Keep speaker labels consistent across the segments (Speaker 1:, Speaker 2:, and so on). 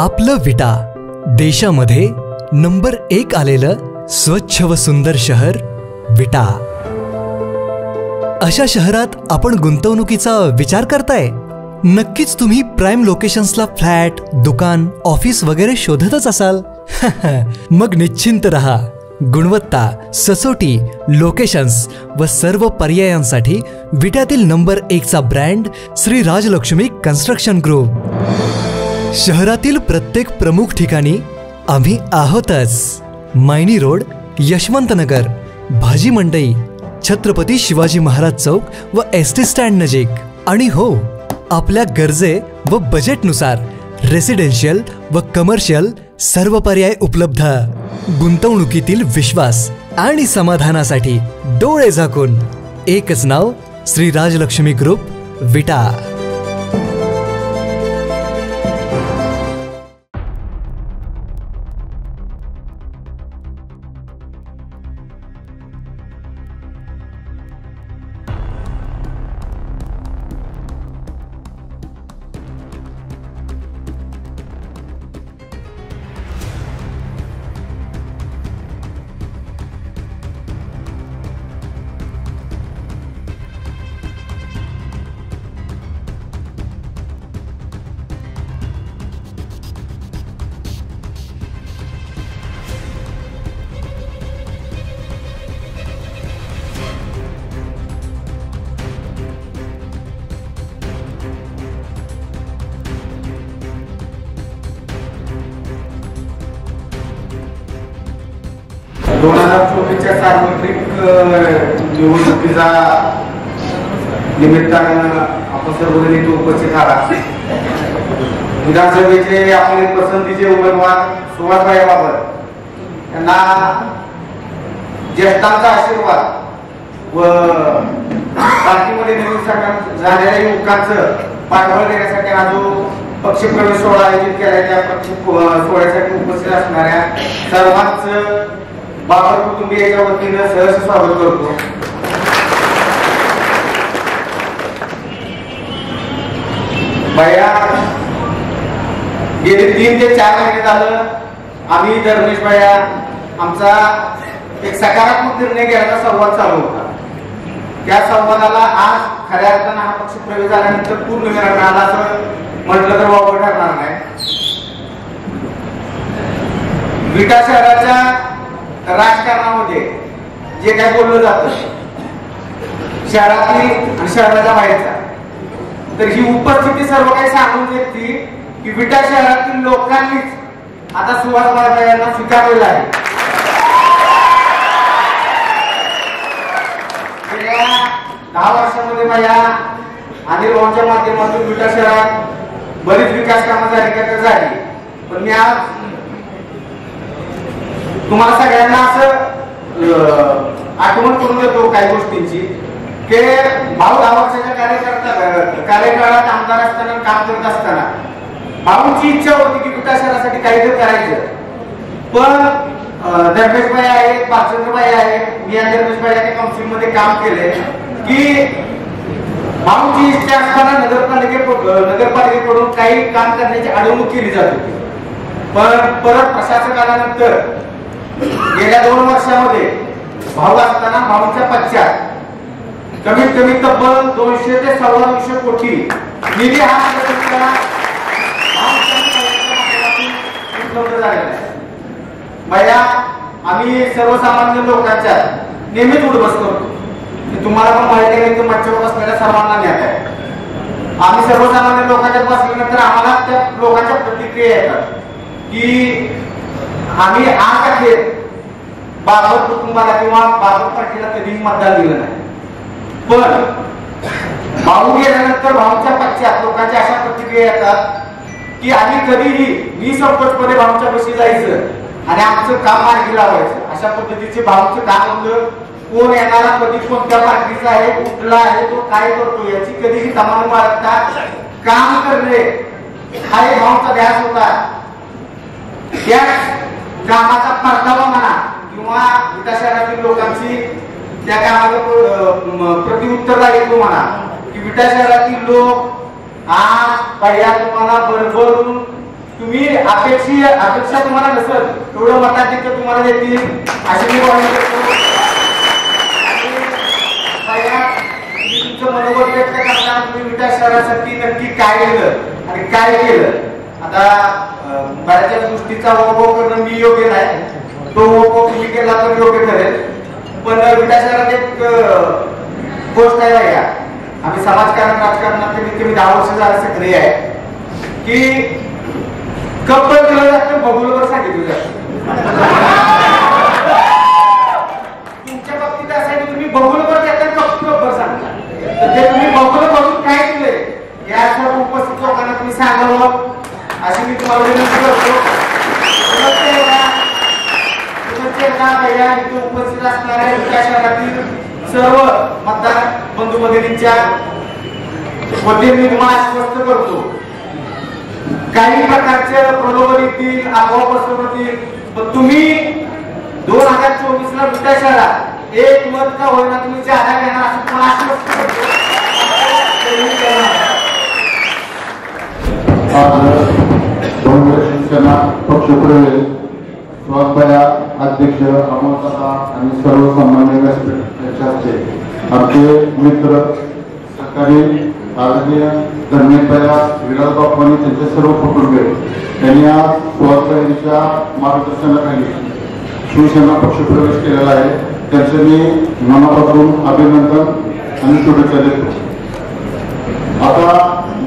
Speaker 1: आपलं विटा. देशामध्ये नंबर एक आलेलं स्वच्छ व सुंदर शहर विटा. अशा शहरात आपण गुंतवणुकीचा विचार करताय? नक्कीच तुम्ही प्राईम लोकेशन्सला फ्लॅट दुकान ऑफिस वगैरे शोधतच असाल. मग निश्चिंत रहा. गुणवत्ता ससोटी लोकेशन्स व सर्व पर्यायांसाठी विट्यातील number एकचा brand Shri Rajlakshmi construction group. शहरातील प्रत्येक प्रमुख ठिकाणी आम्ही आहोतच. मायनी रोड यशवंतनगर भाजी मंडई छत्रपती शिवाजी महाराज चौक व एस टी स्टँड नजीक. आणि हो आपल्या गरजे व बजेटनुसार रेसिडेन्शियल व कमर्शियल सर्व पर्याय उपलब्ध. गुंतवणुकीतील विश्वास आणि समाधानासाठी डोळे झाकून एकच नाव श्री राजलक्ष्मी ग्रुप विटा.
Speaker 2: इथे विधानसभेचे आपले पसंतीचे उमेदवार सुभाषबाई बाबर यांना ज्येष्ठांचा आशीर्वाद व पार्टीमध्ये निवडून झालेल्या युवकांचं पाठबळ देण्यासाठी हा जो पक्षप्रवेश सोहळा आयोजित केला त्या पक्ष सोहळ्यासाठी उपस्थित असणाऱ्या सर्वांच बाबर कुटुंबियाच्या वतीनं सहर्ष स्वागत करतो. बाया गेले तीन ते चार महिने झालं. आम्ही धर्मेश बाया आमचा एक सकारात्मक निर्णय घ्यायचा संवाद चालू होता. त्या संवादाला आज खऱ्या अर्थानं हा पक्ष प्रवेश झाल्यानंतर पूर्ण विराम मिळाला असं म्हटलं तर वापर ठरणार नाही. विटा शहराच्या राजकारणामध्ये जे काही बोललं जात शहरातली आणि शहराच्या बाहेरचा तर ही उपस्थिती सर्व काही सांगून देते की विटा शहरातील लोकांनीच आता सुभाष महाराज यांना स्वीकारलेलं आहे. दहा वर्षामध्ये माझ्या अनिल भाऊच्या माध्यमातून विटा शहरात बरीच विकास कामं झाली का तर झाली. पण मी आज तुम्हाला सगळ्यांना असं अं, आठवण करून देतो काही गोष्टींची. की भाऊ दहा कार्य कार्यकर्ता कार्यकाळात आमदार असताना काम करत असताना भाऊची इच्छा होती की विकास शहरासाठी काहीतरी करायचं. पण धर्मेशबाई आहेत पाचंद्रबाई आहेत मी या धर्मेशबाई यांनी काउन्सिलमध्ये काम केले की भाऊची इच्छा असताना नगरपालिके नगरपालिकेकडून काही काम करण्याची अडवणूक केली जात होती. पण परत प्रशासक आल्यानंतर गेल्या दोन वर्षामध्ये भाऊ असताना भाऊच्या पश्चात कमीत कमी तब्बल दोनशे ते सव्वा दोनशे कोटी निधी हा उपलब्ध झालेला भैया आम्ही सर्वसामान्य लोकांच्या नेहमीच उठ बसतो तुम्हाला पण माहिती आहे की मच्छर बसलेल्या सर्वांना ज्ञात आहे. आम्ही सर्वसामान्य लोकांच्या बसल्यानंतर आम्हाला त्या लोकांच्या प्रतिक्रिया येतात की आम्ही आज अखेर बाबत कुटुंबाला किंवा बाबत पार्टीला कधीही मतदान दिलं नाही. पण भाऊ गेल्यानंतर भाऊच्या पश्चात लोकांच्या अशा प्रतिक्रिया येतात की आम्ही कधीही निसंकोचपणे भाऊच्या बशी जायचं आणि आमचं काम मार्गी लावायचं. अशा पद्धतीचे भाऊचं काम होतं. कोण येणारा कधी कोणत्या पार्टीचा आहे कुठला आहे तो काय करतो याची कधीही तमाम बाळगता काम करणे हा एक भाऊचा ध्यास होता. त्या कामाचा परतावा म्हणा किंवा विकास शहरातील लोकांची त्या कामाचं प्रतिउत्तर म- तुम्हाला की विटा शहरातील लोक आज पहिल्या तुम्हाला भरभरून तुम्ही अपेक्षी अपेक्षा तुम्हाला नसत तेवढं मताधिक तुम्हाला देतील अशी मी ग्वाही तुमचं मनोबल व्यक्त करताना तुम्ही विटा शहरासाठी नक्की काय केलं आणि काय केलं? आता अं, बऱ्याचशा गोष्टीचा वैभव करणं मी योग्य नाही. तो वैभव तुम्ही केला तर योग्य ठरेल. पण विटा शहरात एक गोष्ट आहे बघा आम्ही समाजकारण राजकारणात कमीत कमी दहा वर्ष झालं सक्रिय आहे. की कब्बल दिलं जातं बबुलवर सांगितलं जातं तुमच्या बाबतीत असं तुम्ही बबुलवर देता कप कप्पर सांगता. तर ते तुम्ही बबुल बघून काय दिले या उपस्थित लोकांना तुम्ही सांगावं. अशी मी तुम्हाला विनंती करतो. पुनश्च एकदा इथे उपस्थित असणाऱ्या त्या शहरातील सर्व मतदार बंधू भगिनींच्या वतीने मी तुम्हाला आश्वस्त करतो. काही प्रकारचे प्रलोभन येतील अफवा पसरवतील पण तुम्ही दोन हजार चोवीस ला विटा शहरात एक मत का होईना तुम्ही जागा घेणार असं तुम्हाला आश्वस्त करतो.
Speaker 3: आज काँग्रेस शिवसेना पक्षप्रवेश स्वाध्याया अध्यक्ष अमोलदादा आणि सर्व सामान्य व्यासपीठ आमचे मित्र सरकारी आदरणीय धन्यपया विलास बापू आणि त्यांचे सर्व कुटुंबीय त्यांनी आज स्वाध्यायांच्या मार्गदर्शनाखाली शिवसेना पक्ष प्रवेश केलेला आहे. त्यांचं मी मनापासून अभिनंदन आणि शुभेच्छा देतो. आता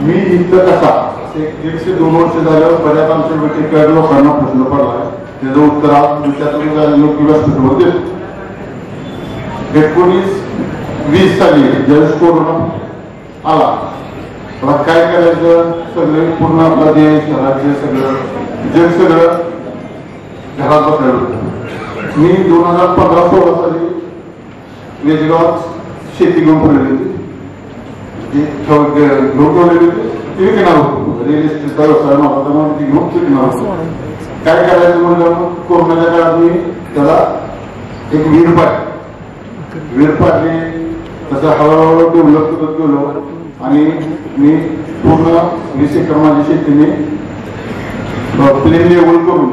Speaker 3: मी इथं कसा एक दीडशे दोन वर्ष झाल्यावर बऱ्याच आमच्या वेटीकडे लोकांना प्रश्न पडला त्याचं उत्तर आज विचारून झालेलं होते एकोणीस वीस साली ज्यावेळेस कोरोना आला मला काय करायचं सगळे पूर्ण आपला देश राज्य सगळं जग सगळं घरात बसलेलं होतं मी दोन हजार पंधरा सोळा साली वेजगाव शेती घेऊन पडलेली होती ती विकणार होतो रिअल इस्टेटचा व्यवसाय नव्हता त्यामुळे ती घेऊन विकणार होतो काय करायचं म्हणलं कोरोनाच्या काळात मी त्याला एक वीर पाडली वीर पाडली तसं हळूहळू डेव्हलप करत गेलो आणि मी पूर्ण वीस एकर माझी शेतीने प्लेन लेवल करून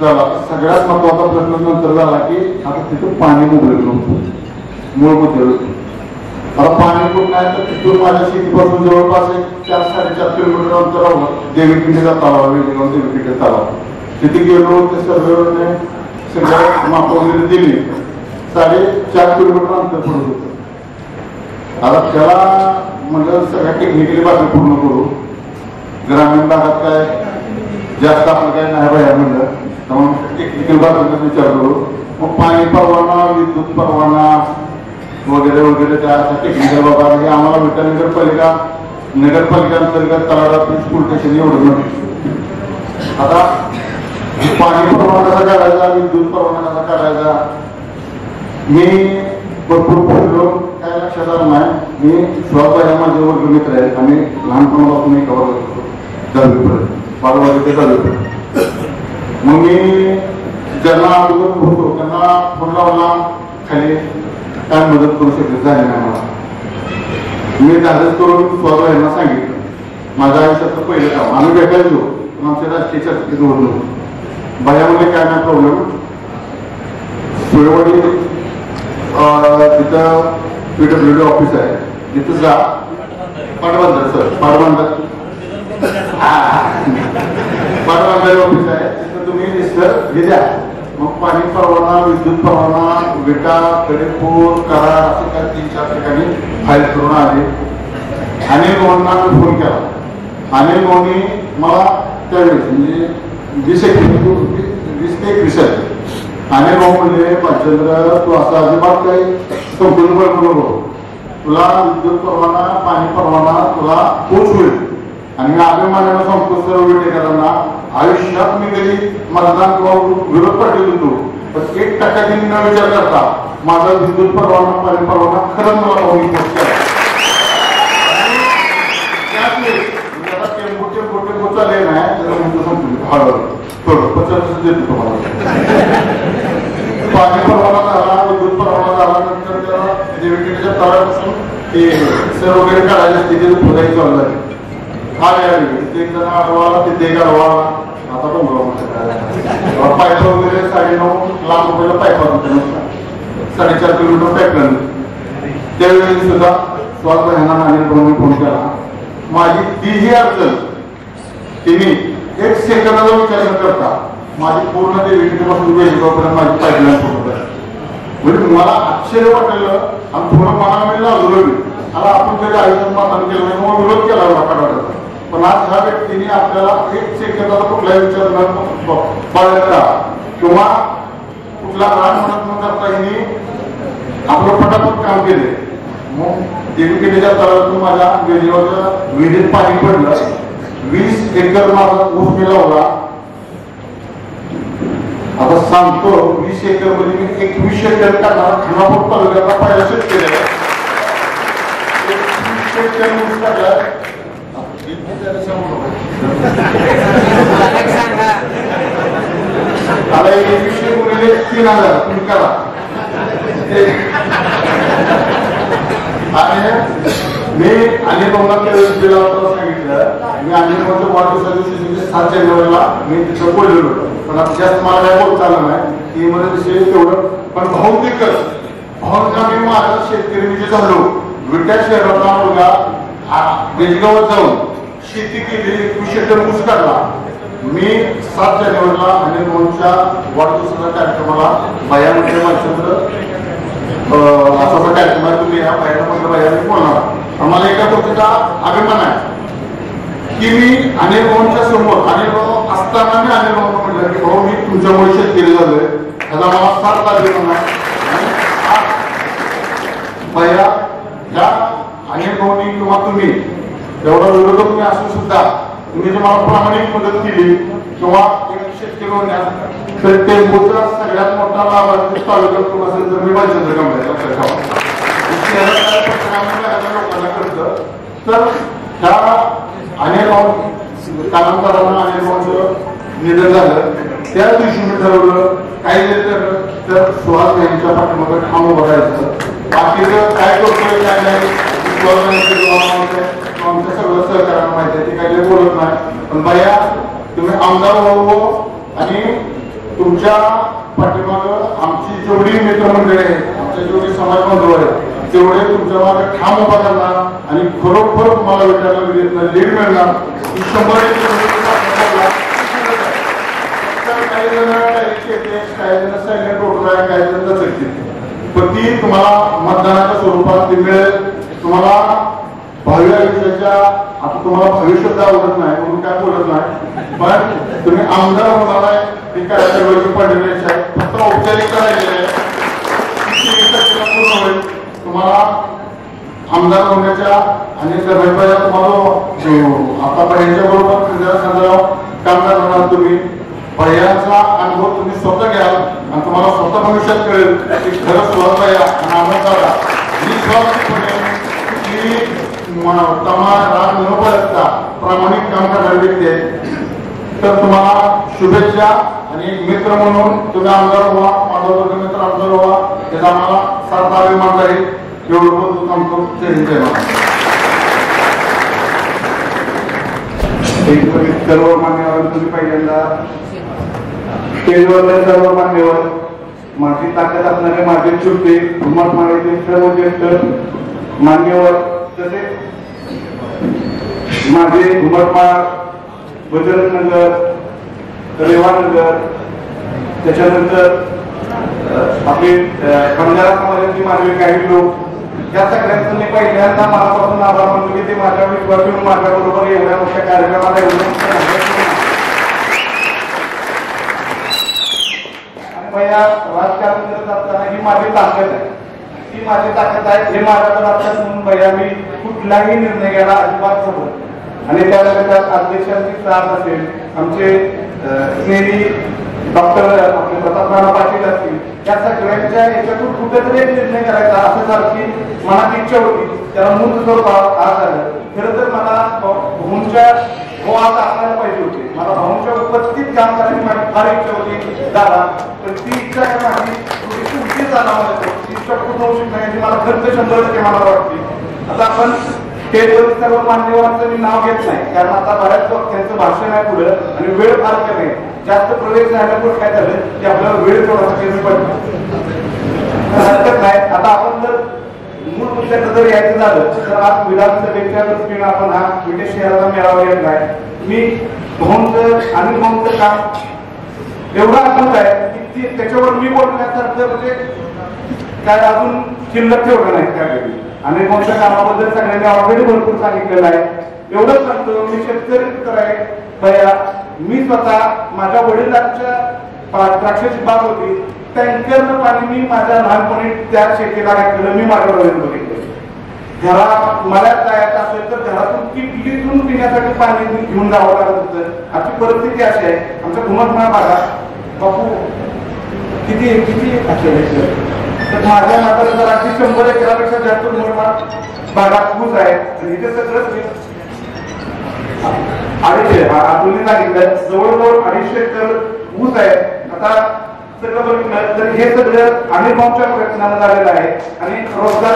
Speaker 3: झाला सगळ्यात महत्त्वाचा प्रश्न नंतर झाला की आता तिथं पाणी मुबलक नव्हतं मूळ मुद्दे मला पाणी कुठं नाही तर तिथून माझ्या शेतीपासून जवळपास एक चार साडेचार किलोमीटर अंतरावर देवीपिंडीचा तलाव वेगवेगळा देवीपिंडी तलाव. तिथे गेलो ते सर्वेने सगळ्या माप वगैरे दिली. साडेचार किलोमीटर अंतर पडत होतं. आता त्याला म्हणजे सगळ्या टेक्निकली बातमी पूर्ण करू. ग्रामीण भागात काय जास्त आपलं काय नाही बाहेर म्हणलं. त्यामुळे टेक्निकल बातमीचा विचार करू मग पाणी परवाना विद्युत परवाना वगैरे वगैरे त्यासाठी बाबा म्हणजे आम्हाला विटा नगरपालिका नगरपालिकांतर्गत तलाडा स्कूल स्टेशन एवढं नव्हतं आता पाणी परवाना कसा काढायचा विद्युत परवाना कसा काढायचा मी भरपूर फिरलो काय लक्षात आलं नाही. मी स्वतः माझे वर्ग मित्र आहेत. आम्ही लहानपणापासून मी कवर करतो दहावीपर्यंत. बारावाडी ते दहावीपर्यंत. मग मी ज्यांना अगोदर होतो त्यांना फोन लावला खाली काय मदत करू शकत झाली नाही मला मी धाडस करून स्वतः यांना सांगितलं. माझ्या आयुष्याचं पहिलं काम. आम्ही भेटायचो पण आमच्या राष्ट्रीय चर्चेत होत भयामध्ये बायामध्ये काय नाही प्रॉब्लेम सुळेवाडी तिथं पीडब्ल्यू डी ऑफिस आहे. तिथं जा. पाटबंदर सर पाटबंदर. पाटबंदर ऑफिस आहे. तिथं तुम्ही सर हे द्या. मग पाणी परवाना विद्युत परवाना विटा कडेपूर करा असे काय तीन चार ठिकाणी फाईल करून आले. अनिल मोहनना मी फोन केला. अनिल मोहनी मला त्यावेळेस म्हणजे वीस एक वीस ते एकवीस आहे. अनिल भाऊ म्हणले पाचंद्र तू असं अजिबात काही संपूर्ण करू तुला विद्युत परवाना पाणी परवाना तुला पोच होईल. आणि मी अभिमानानं सांगतो सर्व विटेकरांना आयुष्यात मी कधी मतदान किंवा विरोध पाठवत होतो पण एक टक्क्याने न विचार करता माझा विद्युत परवाना पाणी परवाना खरंच मला होईल चालेल नाही तुम्हाला. पाणी परवाना झाला विद्युत परवाना झाला नंतर त्याला देवीच्या तारापासून ते सर वगैरे काढायचे तिथे खोदाई चालू झाली आले आले ते एक जण आडवाला तिथे ते गाडवाला आता पण बरोबर पाईप वगैरे साडेनऊ लाख रुपयाला पाईप होते साडेचार किलोमीटर पॅटर्न त्यावेळी सुद्धा स्वाद बहिणा आणि फोन केला. माझी तीही अडचण. तिने एक सेकंदाचा विचार न करता. माझी पूर्ण ते विहिरीपासून वेळगावपर्यंत माझी पाईपलाईन पूर्ण म्हणजे मला आश्चर्य वाटलेलं आणि थोडं मनामध्ये लागलो. मी आता आपण कधी आयोजन मात्र केलं नाही मग विरोध केला वाटावाटाचा पण आज ह्या व्यक्तीने आपल्याला थेट सेकंदाचा कुठलाही विचार बाळगता किंवा कुठला राग म्हणत न करता हिने आपलं पटापट काम केले. मग एडुकेटेच्या तळातून माझ्या वेळेवरच्या विहिरीत पाणी पडलं. वीस एकर माझा ऊस मी लावला. आता सांगतो वीस एकरमध्ये मी एकवीस एकर करणारा. खानापूर तालुक्याला पहिला शेतकरी आहे एकवीसशे टन ऊस टाकला आता एकवीसशे गुणिले तीन हजार तुम्ही करा आणि मी होता. सांगितलं मी अनिल भवनच्या सात जानेवारीला मी तिथं बोललेलो होतो. पण आता जास्त मला काय बोलता आलं नाही की मध्ये विषय तेवढं पण भौतिक भावनिका मी माझा शेतकरी म्हणजे झालो विट्या शहरातला मुलगा बेजगावात जाऊन शेती केली एकवीसशे टन ऊस काढला. मी सात जानेवारीला अनिल भवनच्या वाढदिवसाच्या कार्यक्रमाला भयामध्ये माझ्याकडं असा असा कार्यक्रम आहे तुम्ही या बाहेर म्हटलं बाहेर बोलणार आम्हाला एका गोष्टीचा अभिमान आहे की मी अनिल भाऊंच्या समोर अनिल भाऊ असताना मी अनिल भाऊ म्हटलं की भाऊ मी तुमच्यामुळे शेतकरी झालोय. त्याचा मला फार अभिमान आहे भैया या अनिल भाऊनी किंवा तुम्ही एवढा विरोधक मी असून सुद्धा तुम्ही जर मला प्रामाणिक मदत केली किंवा शेतकरी तर ते मुद्रा सगळ्यात मोठा लाभ आहे. तालुक्यात कोण असेल तर मी बालचंद्र कांबळे लोकांना कळतं तर त्या अनेक कालांतरानं अनेक निधन झालं. त्या दिवशी मी ठरवलं काय तर तर सुहास यांच्या पाठीमागे ठाम उभं राहायचं. बाकीचं काय करतोय काय नाही सुहास सगळं सहकार्यानं माहिती आहे ते काही बोलत नाही. पण बाया तुम्ही आमदार व्हावं हो आणि तुमच्या पाठीमागं आमची जेवढी मित्रमंडळी आहे आमच्या जेवढी समाज बांधव आहे तेवढे तुमच्या मागे ठाम उभा करणार आणि खरोखर तुम्हाला विचारला लीड मिळणार. शंभर एक काही जण काही काही जण सायलेंट आहे काही जण पण ती तुम्हाला मतदानाच्या स्वरूपात ती मिळेल तुम्हाला भावी आयुष्याच्या आता तुम्हाला भविष्यात आवडत नाही म्हणून काय बोलत नाही पण तुम्ही आमदार होणार आहे ते काय सर्वांची पडलेले फक्त औपचारिकता राहिलेली आहे पूर्ण होईल तुम्हाला आमदार होण्याच्या आणि सर्वांच्या तुम्हाला आता बहिणीच्या बरोबर समजा काम करणार तुम्ही भैयाचा अनुभव तुम्ही स्वतः घ्याल आणि तुम्हाला स्वतः भविष्यात कळेल की खरं सुरुवात आणि आम्हाला करा निस्वार्थीपणे की तमा राग न प्रामाणिक काम करणारी व्यक्ती आहे. तर तुम्हाला शुभेच्छा आणि मित्र म्हणून तुम्ही आमदार व्हा माझा वर्ग मित्र आमदार व्हा. त्याचा आम्हाला सारखा अभिमान राहील एवढं बोलतो थांबतो जय
Speaker 4: सर्व मान्यवर तुम्ही पहिल्यांदा स्टेजवरले सर्व मान्यवर. माझी ताकद असणारे माझे चुलते घुमट माळेचे सर्व ज्येष्ठ मान्यवर. तसेच माझे घुमटमाळ बजरंगनगर रेवानगर. त्याच्यानंतर आपले अ, बंजारा समाजाचे माझे काही लोक या सगळ्यांचं मी पहिल्यांदा मनापासून आभार मानतो की ते माझ्या विश्वास ठेवून माझ्या एवढ्या मोठ्या कार्यक्रमाला एवढ्या मोठ्या हजेरी दिली. राजकारण करत असताना ही माझी ताकद आहे. ती माझी ताकद आहे हे माझ्याकडे असतात म्हणून भैया मी कुठलाही निर्णय घ्यायला अजिबात सोबत आणि त्यानंतर अध्यक्षांची साथ असेल आमचे स्नेही डॉक्टर आपले प्रताप पाटील असतील या सगळ्यांच्या याच्यातून कुठेतरी एक निर्णय करायचा असं सारखी मनात इच्छा होती. त्याला मूर्त स्वरूप आज आलं. खरं तर मला भाऊंच्या हो आता आपल्याला पाहिजे होते. मला भाऊंच्या उपस्थित काम करायची माझी फार इच्छा होती. दादा पण ती इच्छा आहे माझी थोडी उंची इच्छा पूर्ण होऊ शकण्याची मला खर्च शंभर टक्के मला वाटते. आता आपण ते सर्व मान्यवरांचं मी नाव घेत नाही. कारण आता बऱ्याच त्यांचं भाषण आहे पुढं आणि वेळ फार कमी आहे. जास्त प्रवेश झाल्यामुळे काय झालं की आपल्याला वेळ थोडासा कमी पडला तर हरकत नाही. आता आपण जर मूळ मुद्द्याचं जर यायचं झालं तर आज विधानसभेच्या दृष्टीने आपण हा विटे शहराचा मेळावा घेतला आहे. मी भाऊंचं आणि भाऊंचं काम एवढं अद्भुत आहे की त्याच्यावर मी बोलण्यासारखं म्हणजे काय अजून शिल्लक ठेवलं नाही त्यावेळी आणि कोणत्या कामाबद्दल सगळ्यांनी ऑलरेडी भरपूर सांगितलेलं आहे. एवढंच सांगतो मी शेतकरी मित्र आहे. मी स्वतः माझ्या वडिलांच्या द्राक्षाची बाग होती. टँकरनं पाणी मी माझ्या लहानपणी त्या शेतीला घातलेलं मी माझ्या डोळ्यात बघितलं. घरा मला जायचं असेल तर घरातून किटलीतून पिण्यासाठी पाणी घेऊन जावं लागत होतं. आमची परिस्थिती अशी आहे. आमच्या घुमटमा भागात बापू किती किती असेल तर माझ्या मात्र जर अगदी शंभर एकरापेक्षा जास्त घुमटमा भागात खूप आहे. आणि इथे सगळंच मी- अडीचशे हा तुम्ही सांगितलं जवळजवळ अडीचशे एकर ऊस आहे. आता सगळं बघितलं तर हे सगळं अनिर्माच्या प्रयत्नानं झालेलं आहे आणि रोजगार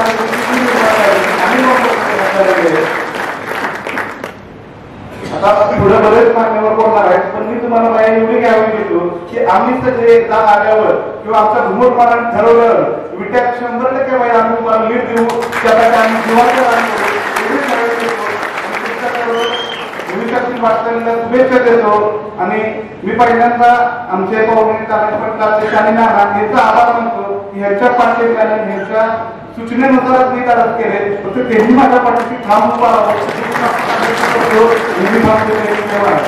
Speaker 4: आता पुढे बरेच मान्यवर बोलणार आहेत पण मी तुम्हाला माझ्या एवढी घ्यावी घेतो की आम्ही सगळे एकदा आल्यावर किंवा आमचा घुमटमानाने ठरवलं विट्यात शंभर टक्के बाई आम्ही तुम्हाला लीड देऊ. त्यासाठी आम्ही जिवाचं दान करू एवढी सगळी देतो. आणि तुमच्याकडं भविष्यातील शुभेच्छा देतो. आणि मी पहिल्यांदा आमचे पाहुणे कार्यकर्ता आणि नाना यांचा आभार मानतो यांच्या पाठिंब्याने यांच्या सूचनेनुसारच मी करत केले. फक्त त्यांनी माझ्या पाठीशी ठाम उभा राहावं. मी मागतो ते धन्यवाद.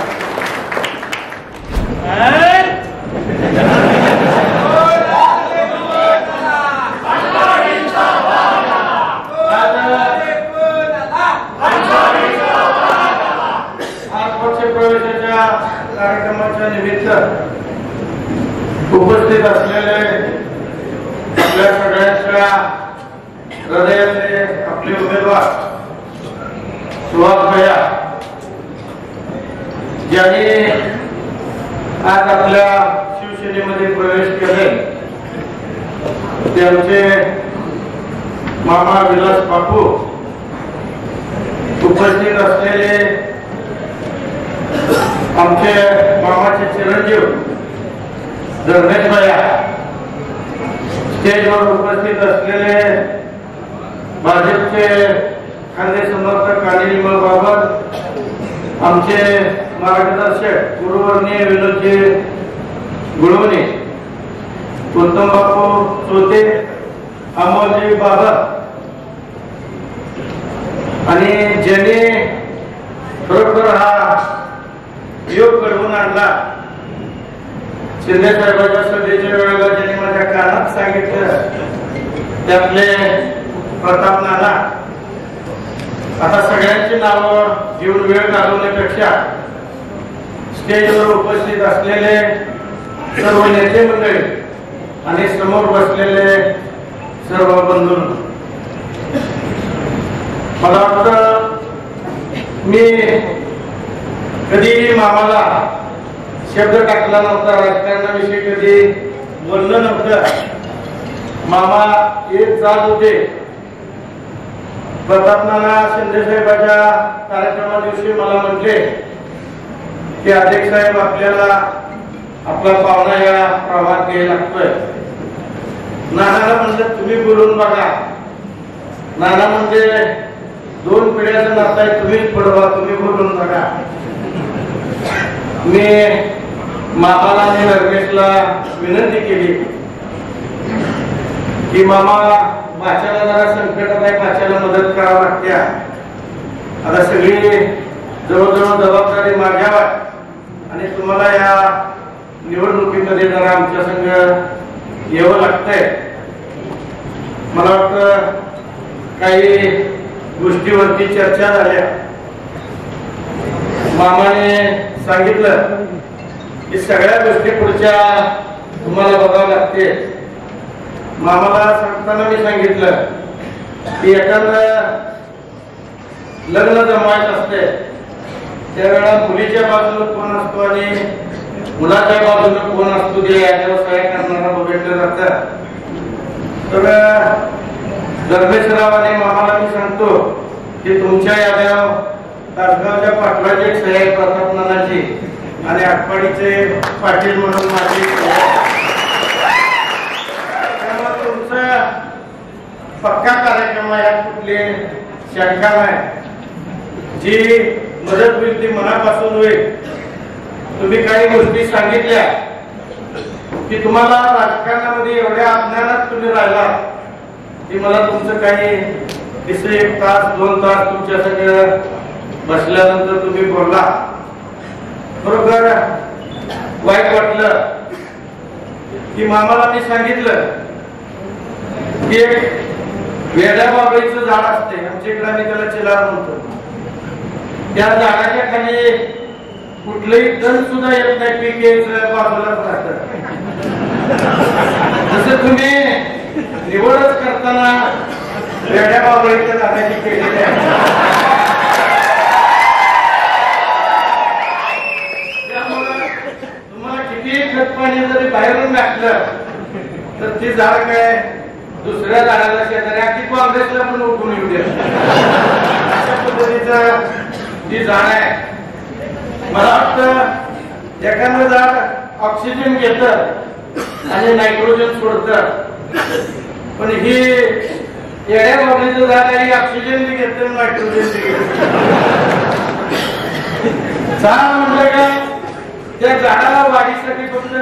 Speaker 5: आज पक्षप्रवेशाच्या कार्यक्रमाच्या निमित्त उपस्थित असलेले आपल्या सगळ्यांच्या हृदयाचे आपले उमेदवार सुहास भया. ज्यांनी आज आपल्या शिवसेनेमध्ये प्रवेश केले त्यांचे मामा विलास बापू उपस्थित असलेले आमचे मामाचे चिरंजीव धर्मेश भैया स्टेजवर उपस्थित असलेले भाजपचे खांदे समर्थक अनिल बाबत आमचे मार्गदर्शक गुरुवर्णीय विनोदजी गुळवणे उत्तम बापू चोते अमोलजी बाबत आणि ज्यांनी खरोखर हा योग घडवून आणला. शिंदे साहेबांच्या सभेच्या वेळेला ज्यांनी माझ्या कानात सांगितलं त्यातले प्रताप नाना. आता सगळ्यांची नावं घेऊन वेळ घालवण्यापेक्षा स्टेजवर उपस्थित असलेले सर्व नेते मंडळी आणि समोर बसलेले सर्व बंधू. मला वाटतं मी कधी मामाला शब्द टाकला नव्हता राजकारणाविषयी कधी बोललं नव्हतं. मामा एक जात होते. प्रतापनाना शिंदे कार्यक्रमा दिवशी मला म्हटले की अध्यक्ष साहेब आपल्याला आपला पाहुणा या प्रवाहात घ्यायला लागतोय. नानाला म्हणजे तुम्ही बोलून बघा. नाना म्हणजे दोन पिढ्याचं नातं आहे तुम्हीच पडवा तुम्ही बोलून बघा. मी मामाला आणि नरमेशला विनंती केली की मामा भाच्याला जरा संकटात आहे भाच्याला मदत करावं लागते आता सगळी जवळजवळ जबाबदारी माझ्यावर आणि तुम्हाला या निवडणुकीमध्ये जरा आमच्या संघ यावं लागतंय. मला वाटतं काही गोष्टीवरती चर्चा झाल्या. मामाने सांगितलं की सगळ्या गोष्टी पुढच्या तुम्हाला बघावं लागते मामाला सांगताना मी सांगितलं की एखादं लग्न जमवायचं असते त्यावेळेला मुलीच्या बाजूला कोण असतो आणि मुलाच्या बाजूला कोण असतो ते याच्यावर सहाय्य करणारा बघितलं जातं. तर धर्मेशराव आणि मामाला मी सांगतो की तुमच्या याद्या तासगावच्या पाटलाचे सह्याद प्रताप नानाजी आणि आटपाडीचे पाटील म्हणून माझे. तुमचा पक्का कार्यक्रम आहे यात कुठली शंका नाही जी मदत होईल ती मनापासून होईल. तुम्ही काही गोष्टी सांगितल्या की तुम्हाला राजकारणामध्ये एवढ्या अज्ञानात तुम्ही राहिला की मला तुमचं काही किस एक तास दोन तास तुमच्या सगळ्या बसल्यानंतर तुम्ही बोलला. बरोबर. वाईट वाटलं. की मामाला मी सांगितलं की एक वेड्या बाबळीचं झाड असते आमच्या इकडे आम्ही त्याला चिलार म्हणतो. त्या झाडाच्या खाली कुठलंही तण सुद्धा येत नाही पीक यायचं बाजूलाच राहतं. जसं तुम्ही निवडच करताना वेड्या बाबळीच्या झाडाची केलेली आहे त्यामुळं तुम्हाला किती खत पाणी जरी बाहेरून घातलं तर ते झाड काय? दुसऱ्या झाडाला शेजारी अगदी काँग्रेसला पण उठून येऊ दे अशा पद्धतीचं जी झाड आहे. मला वाटतं एखादं झाड ऑक्सिजन घेत आणि नायट्रोजन सोडत. पण ही येड्या बाबलीचं झाड आहे ऑक्सिजन बी घेत नायट्रोजन बी घेत. झाड म्हटलं का त्या झाडाला वाढीसाठी फक्त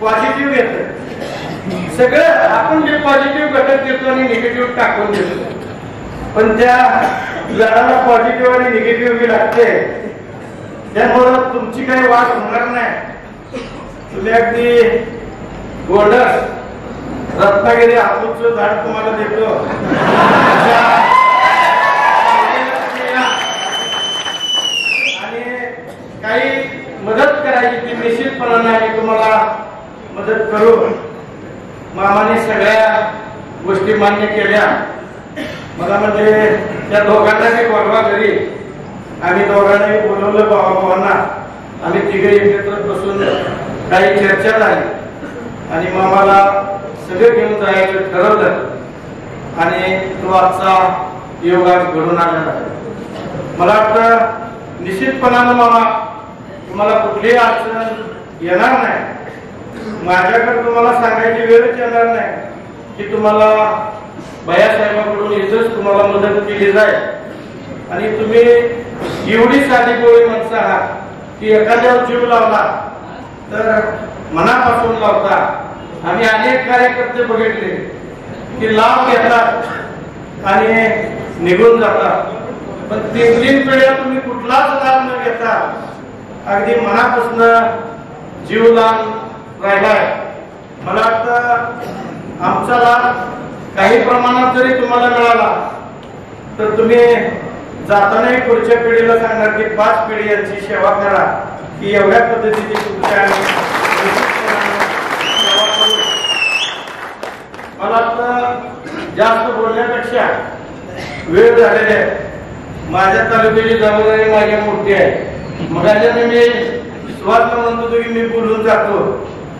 Speaker 5: पॉझिटिव्ह येत. सगळं आपण जे पॉझिटिव्ह घटक देतो आणि निगेटिव्ह टाकून देतो. पण त्या झाडाला पॉझिटिव्ह आणि निगेटिव्ह बी लागते त्यामुळं तुमची काही वाढ होणार नाही. तुम्ही अगदी गोंडस रत्नागिरी हापूसचं झाड तुम्हाला देतो. आणि काही मदत करायची ती निश्चितपणाने आम्ही तुम्हाला मदत करू. मामाने सगळ्या गोष्टी मान्य केल्या. मला म्हणजे त्या दोघांना मी बोलवा घरी. आम्ही दोघांनाही बोलवलं बाबांना आम्ही तिघे एकत्र बसून काही चर्चा झाली. आणि मामाला सगळं घेऊन जायचं ठरवलं. आणि तो आजचा योगा घडून आलेला मला वाटतं निश्चितपणानं मामा तुम्हाला कुठलीही अडचण येणार नाही. माझ्याकडे तुम्हाला सांगायची वेळच येणार नाही की तुम्हाला भयासाहेबांकडून इथंच तुम्हाला मदत केली जाईल. आणि तुम्ही एवढी साधी गोळी माणसं आहात की एखाद्यावर जीव लावला तर मनापासून लावता. आम्ही अनेक कार्यकर्ते बघितले की लाभ घेतात आणि निघून जातात. पण तीन तीन पिढ्या तुम्ही कुठलाच लाभ न घेता अगदी मनापासून जीव लावून राहिलाय मला वाटतं आमचा लाभ काही प्रमाणात जरी तुम्हाला मिळाला तर तुम्ही जातानाही पुढच्या पिढीला सांगणार की पाच पिढी यांची सेवा करा की एवढ्या पद्धतीची तुमच्या सेवा मला वाटतं जास्त बोलण्यापेक्षा वेळ झालेली आहे. माझ्या तालुक्याची जबाबदारी माझ्या मोठी आहे. मग मी सुहासला म्हणतो होतो की मी बोलून जातो.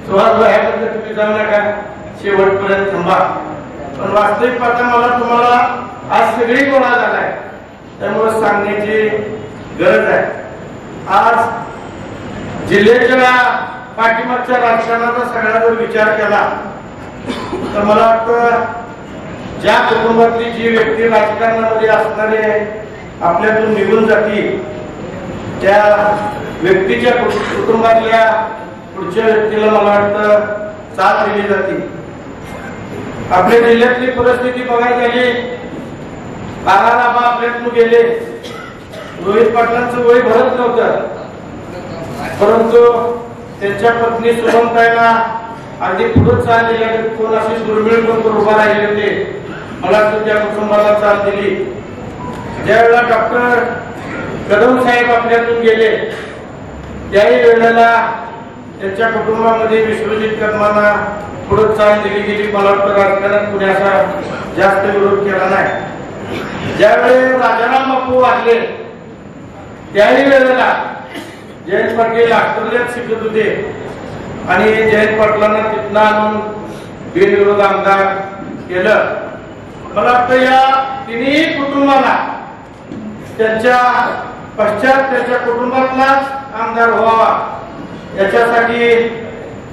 Speaker 5: सुहास ह्याबद्दल तुम्ही जाऊ नका. शेवटपर्यंत थांबा. पण वास्तविक पाहता मला तुम्हाला आज सगळी गोळा झालाय. त्यामुळे सांगण्याची गरज आहे. आज जिल्ह्याच्या पाठीमागच्या राजकारणाचा सगळा जर विचार केला तर मला वाटतं ज्या कुटुंबातली जी व्यक्ती राजकारणामध्ये असणारे आपल्यातून निघून जाती त्या व्यक्तीच्या कुटुंबातल्या पुढच्या व्यक्तीला मला वाटतं साथ दिली जाते. आपल्या जिल्ह्यातली परिस्थिती बघायला गेली बाबा आपल्यातून गेले रोहित पाटलांचं वय भरत नव्हतं. परंतु त्यांच्या पत्नी सुगमताईला अगदी पुढे चाल कोण अशी दुर्मिळ कोण उभा राहिले होते मला तर त्या कुटुंबाला चाल दिली. ज्यावेळेला डॉक्टर कदम साहेब आपल्यातून गेले त्याही वेळेला त्यांच्या कुटुंबामध्ये विश्वजित कदमांना पुढे चाल दिली गेली. मला वाटतं राजकारणात कुणी असा जास्त विरोध केला नाही. ज्यावेळेस राजाराम बापू वाढले त्याही वेळेला जयंत पाटील अकबरल्यात शिकत होते आणि जयंत पाटलांना तिथनं आणून बिनविरोध आमदार केलं. मला वाटतं या तिन्ही कुटुंबाला त्यांच्या पश्चात त्यांच्या कुटुंबातलाच आमदार व्हावा. याच्यासाठी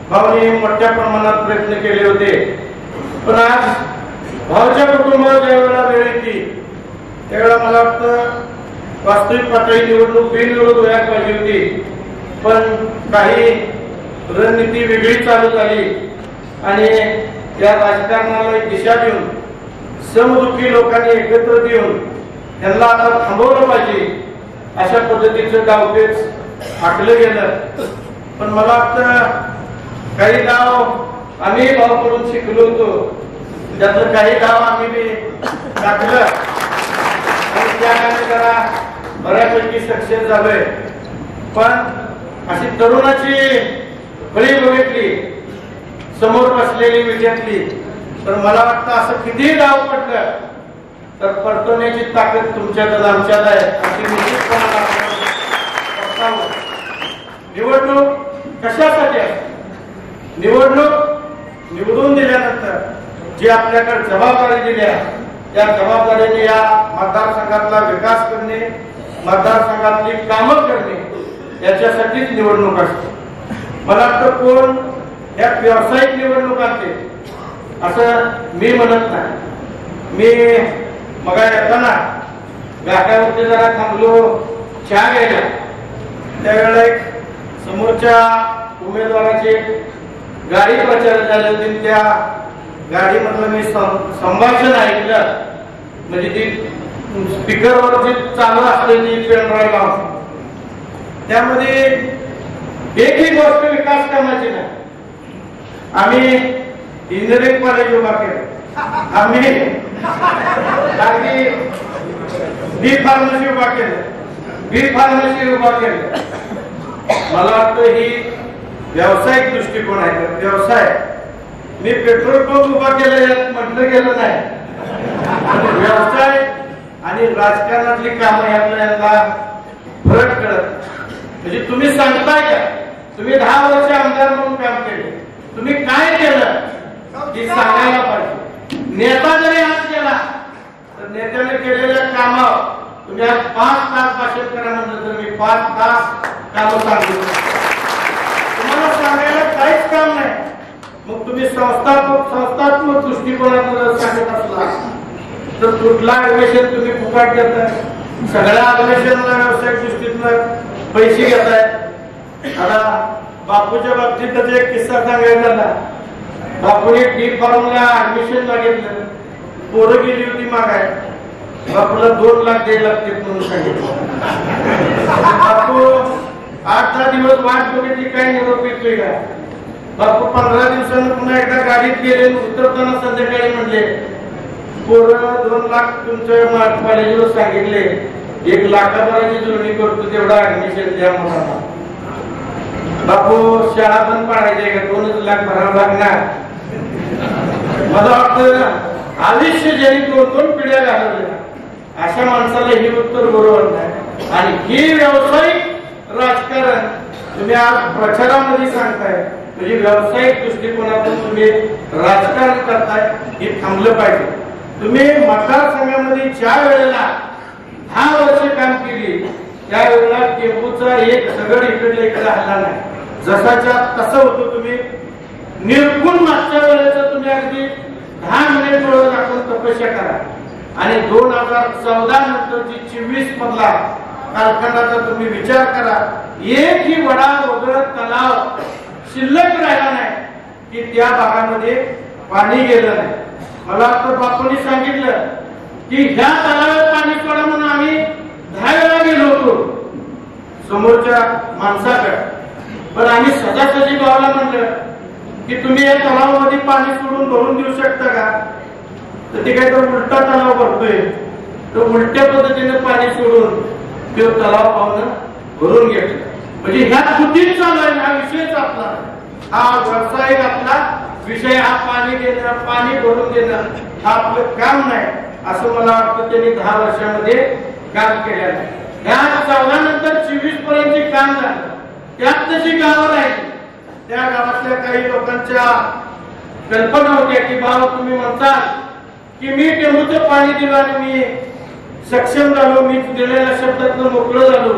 Speaker 5: भाऊनी मोठ्या प्रमाणात प्रयत्न केले होते. पण आज भाऊच्या कुटुंबावर ज्यावेळेला वेळ येते. त्यावेळेला मला वाटतं वास्तविक पातळी निवडणूक बिनविरोध व्हायला पाहिजे होती. पण काही रणनीती वेगळी चालू झाली. आणि या राजकारणाला एक दिशा देऊन समदुखी लोकांनी एकत्र देऊन त्यांना आता थांबवलं पाहिजे. अशा पद्धतीचं डावपेच आखलं गेलं. पण मला वाटतं काही गाव आम्ही भावाकडून शिकलो होतो. त्यातलं काही गाव आम्ही टाकलं. आणि त्या जरा बऱ्यापैकी सक्सेस झालोय. पण अशी तरुणाची फळी बघितली समोर बसलेली विजयातली. तर मला वाटतं असं कितीही गाव पडलं तर परतवण्याची ताकद तुमच्यात आमच्यात आहे अशी निश्चितपणानं निवडणूक कशासाठी आहे? निवडणूक निवडून दिल्यानंतर जी आपल्याकडे जबाबदारी दिली आहे त्या जबाबदारीने या मतदारसंघातला विकास करणे मतदारसंघातली कामं करणे याच्यासाठीच निवडणूक असते. मला वाटतं कोण या व्यावसायिक निवडणुकांचे असं मी म्हणत नाही. मी मग येताना घाटावरती जरा थांबलो चहा घ्यायला. त्यावेळेला एक समोरच्या उमेदवाराची गाडी प्रचार झाली होती. त्या गाडीमधलं मी सं- संभाषण ऐकलं. म्हणजे ती स्पीकरवरती चालू असलेली पेनड्राईव्ह लावून. त्यामध्ये एकही गोष्ट विकास कामाची नाही. आम्ही इंजिनिअरिंग कॉलेज उभा केलं. आम्ही अगदी बी फार्मसी उभा केलं. बी फार्मसी उभा केलं. मला वाटतं ही व्यावसायिक दृष्टिकोन आहे. व्यवसाय. मी पेट्रोल पंप उभा केलं यात म्हटलं गेलं नाही. व्यवसाय आणि राजकारणातली कामं यातल्या यांना फरक कळत म्हणजे तुम्ही सांगताय का? तुम्ही दहा वर्ष आमदार म्हणून काम केले. तुम्ही काय केलं? हे सांगायला पाहिजे. नेता जरी आज केला तर नेत्याने केलेल्या कामावर तुम्ही आज पाच तास भाषण करा म्हणलं तर मी पाच तास काम सांगू तुम्हाला सांगायला काहीच काम नाही. मग तुम्ही संस्थात्मक संस्थात्मक दृष्टिकोनातून जर सांगत असला तर कुठला ऍडमिशन तुम्ही फुकाट घेताय? सगळ्या ऍडमिशनला व्यावसायिक दृष्टीतनं पैसे घेताय. आता बापूच्या बाबतीतच एक किस्सा सांगायला झाला. बापूने डी फॉर्मला ऍडमिशन मागितलं पोरं गेली होती मागाय. बापूला दोन लाख द्यायला लागते म्हणून सांगितलं. बापू आठ दहा दिवस वाट बघितली काही निरोप येतोय का बापू पंधरा दिवसानं पुन्हा एकदा गाडीत गेले उतरताना संध्याकाळी म्हणले पोरं दोन लाख तुमच्या कॉलेजवर सांगितले. एक लाखापर्यंत जुळणी करतो तेवढा ऍडमिशन द्या मुलांना बापू शाळा पण पाडायची का? दोनच लाख भरावं लागणार मला वाटतं आयुष्य ज्यांनी दोन दोन पिढ्या घालवल्या अशा माणसाला हे उत्तर बरोबर नाही. आणि हे व्यावसायिक राजकारण तुम्ही आज प्रचारामध्ये सांगताय म्हणजे व्यावसायिक दृष्टिकोनातून तुम्ही राजकारण करताय हे थांबलं पाहिजे. तुम्ही मतदारसंघामध्ये ज्या वेळेला दहा वर्ष काम केली त्यावेळेला टेंबूचा एक दगड इकडल्या इकडे हल्ला नाही. जसाच्या तसं होतं तुम्ही निर्गुण मागच्या वेळेचं तुम्ही अगदी दहा मिनिट डोळं दाखवून तपस्या करा. आणि दोन हजार चौदा नंतरची चोवीस मधला कालखंडाचा तुम्ही विचार करा. एकही वडा वगळत तलाव शिल्लक राहिला नाही की त्या भागामध्ये पाणी गेलं नाही. मला तर बापूंनी सांगितलं की ह्या तलावात पाणी पडा म्हणून आम्ही दहा वेळा गेलो होतो. समोरच्या माणसाकडे. पण आम्ही सजासजी गावाला म्हणलं की तुम्ही या तलावामध्ये पाणी सोडून भरून देऊ शकता का? तर ते काय तर उलटा तलाव भरतोय. तर उलट्या पद्धतीने पाणी सोडून तो तलाव पाहून भरून घेतला. म्हणजे ह्या कृतीत चालू आहे हा विषयच आपला हा व्यावसायिक आपला विषय हा पाणी देणं पाणी भरून देणं हा आपलं काम नाही. असं मला वाटतं त्यांनी दहा वर्षामध्ये काम केलेलं आहे. ह्या चौदा नंतर चोवीसपर्यंत काम झालं. त्यात तशी गावं राहिली. त्या गावातल्या काही लोकांच्या कल्पना होत्या की बाबा तुम्ही म्हणताल की मी टेंबूचं पाणी दिलं आणि मी सक्षम झालो मी दिलेल्या शब्दातनं मोकळं झालो.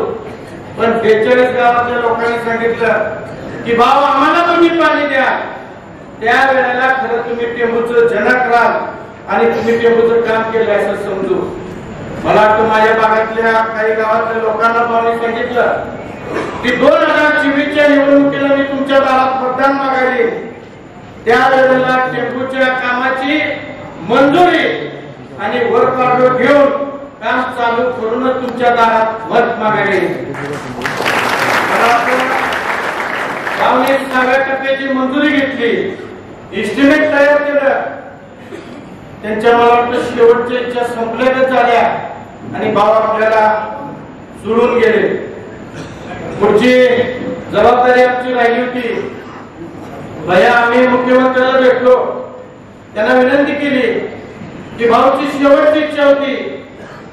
Speaker 5: पण बेचाळीस गावातल्या लोकांनी सांगितलं की बाबा आम्हाला तुम्ही पाणी द्या. त्या वेळेला खरं तुम्ही टेंबूचं जनक राहाल आणि तुम्ही टेंबूचं काम केलं असं समजू. मला वाटतं माझ्या भागातल्या काही गावातल्या लोकांना पाणी सांगितलं की दोन हजार चोवीसच्या निवडणुकीला मी तुमच्या दारात मतदान मागायला. त्यावेळेला त्या कामाची मंजुरी आणि वर्क ऑर्डर घेऊन काम चालू करूनच तुमच्या दारात मत मागायला. येईन. सहाव्या टप्प्याची मंजुरी घेतली. इस्टिमेट तयार केलं. त्यांच्या मला वाटतं शेवटच्या इच्छा संपल्याच झाल्या आणि भाव आपल्याला सोडून गेले. पुढची जबाबदारी आमची राहिली होती. भया आम्ही मुख्यमंत्र्याला भेटलो. त्यांना विनंती केली की भाऊची शेवटची इच्छा होती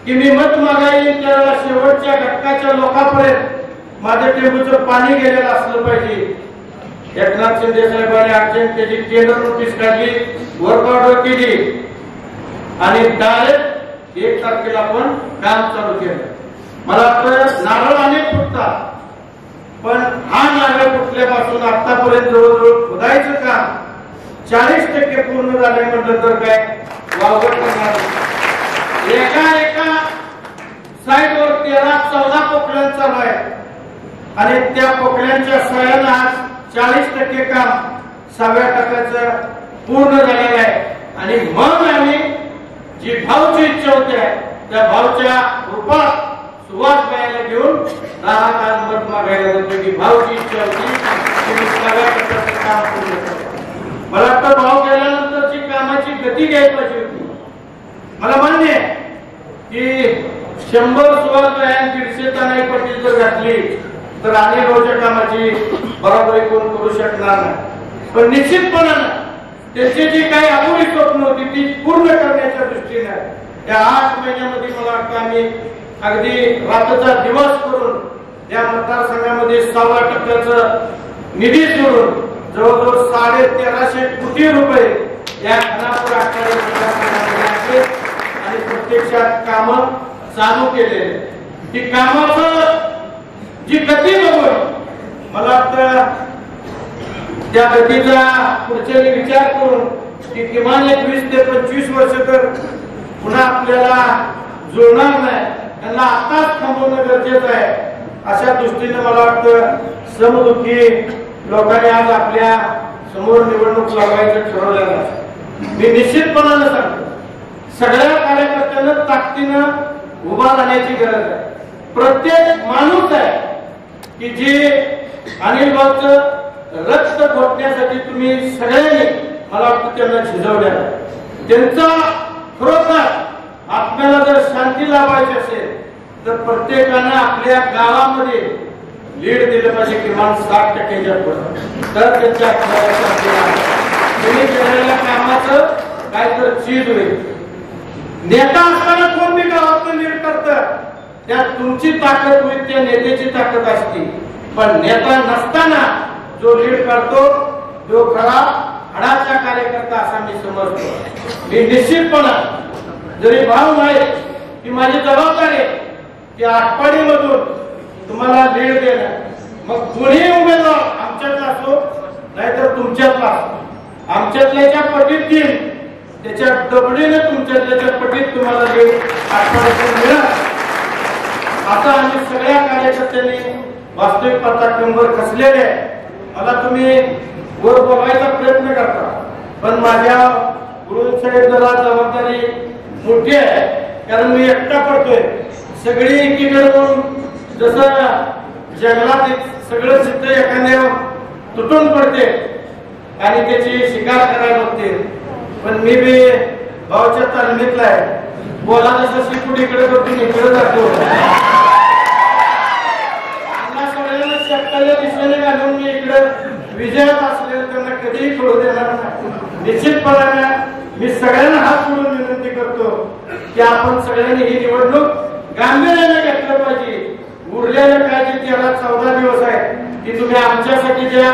Speaker 5: की मी मत मागायला त्यावेळेला शेवटच्या घटकाच्या लोकांपर्यंत माझ्या टेबूचं पाणी गेलेलं असलं पाहिजे. एकनाथ शिंदे साहेबांनी अर्जंट त्याची टेंडर नोटीस काढली वर्कआउट केली. आणि डायरेक्ट एक तारखेला आपण काम चालू केलं. मला वाटतं नारळ अनेक फुटतात पण हा नारळ कुठल्यापासून आतापर्यंत जवळजवळ खोदायचं काम चाळीस टक्के पूर्ण झाले म्हटलं तर काय? वावगट करणार एका एका साईडवर तेरा चौदा पोकळ्या चालू आहे आणि त्या पोकळ्यांच्या सहाय्यानं आज चाळीस टक्के काम सहाव्या टप्प्याचं पूर्ण झालेलं आहे. आणि मग आम्ही जी भावची इच्छा होत्या त्या भावच्या रूपात सुवास गायला घेऊन दहा तास मत मागायला जातो. की भावची इच्छा होती. काम मला वाटतं भाव गेल्यानंतरची कामाची गती घ्यायची होती. मला मान्य आहे की शंभर सुवास बयान दीडशे तानाई पट्टी जर घातली तर आणि भाऊच्या कामाची बरोबरी कोण करू शकणार नाही. पण निश्चितपणानं त्याची जे काही अपुरी स्वप्न होती ती पूर्ण करण्याच्या दृष्टीने या आठ महिन्यामध्ये मला वाटतं आम्ही अगदी रात्रचा दिवस करून या मतदारसंघामध्ये सव्वा टक्क्याचं निधी सोडून जवळजवळ साडे तेराशे कोटी रुपये या खानापूर आखाडे मतदारसंघामध्ये आणि प्रत्यक्षात काम चालू केले. ती कामाचं जी गती बघून मला वाटतं त्या गतीचा पुढच्या विचार करून की किमान एक वीस ते पंचवीस वर्ष तर पुन्हा आपल्याला जुळणार नाही. त्यांना आताच थांबवणं गरजेचं आहे. अशा दृष्टीने मला वाटतं समदुखी लोकांनी आज आपल्यासमोर निवडणूक लावायचं ठरवलेलं आहे. मी निश्चितपणानं सांगतो सगळ्या कार्यकर्त्यांना ताकदीनं उभा राहण्याची गरज आहे. प्रत्येक माणूस आहे की जे अनिल भाऊचं रक्त घोटण्यासाठी तुम्ही सगळ्यांनी मला वाटतं त्यांना झिजवल्या त्यांचा खरोखर आपल्याला जर शांती लावायची असेल तर प्रत्येकानं आपल्या गावामध्ये लीड दिलं पाहिजे किमान साठ टक्क्याच्या पुढे तर त्यांच्या तुम्ही केलेल्या कामाचं काय तर चीज होईल. नेता असताना कोण बी लीड करत? त्यात तुमची ताकद होईल त्या नेत्याची ताकद असते. पण नेता नसताना जो लीड करतो तो खरा हडाचा कार्यकर्ता असा मी समजतो. मी निश्चितपणा जरी भाव आहे की माझी जबाबदारी आहे. की आटपाडीमधून तुम्हाला भेट देणं मग कोणी उमेदवार आमच्यातला असो नाहीतर तुमच्यातला असो. आमच्यातल्याच्या पटीत देईल त्याच्या दबडीने तुमच्यातल्याच्या पटीत तुम्हाला भेट आठवड्यातून मिळणार. आता आम्ही सगळ्या कार्यकर्त्यांनी वास्तविक पत्ताक्रमवर खसलेले आहे. मला तुम्ही वर बघायचा प्रयत्न करता. पण माझ्या गुरु साहेब जरा जबाबदारी मोठी आहे. कारण मी एकटा पडतोय. सगळी एकीकडे जाऊन जसं जंगलात सगळं चित्र एखाद्या तुटून पडते आणि त्याची शिकार करायला होते पण मी बी भाऊच्या तालमीतला आहे. बोला जसं शिकून इकडे करतो इकडे जातो. त्यांना सगळ्यांना शक्काच्या दिशेने घालून मी इकडे विजयात असलेलं त्यांना कधीही कळू देणार निश्चितपणाने मी सगळ्यांना हात म्हणून विनंती करतो की आपण सगळ्यांनी ही निवडणूक गांभीर्याने घेतलं पाहिजे. उरलेल्या काय जे तेरा चौदा दिवस आहे. की तुम्ही आमच्यासाठी ज्या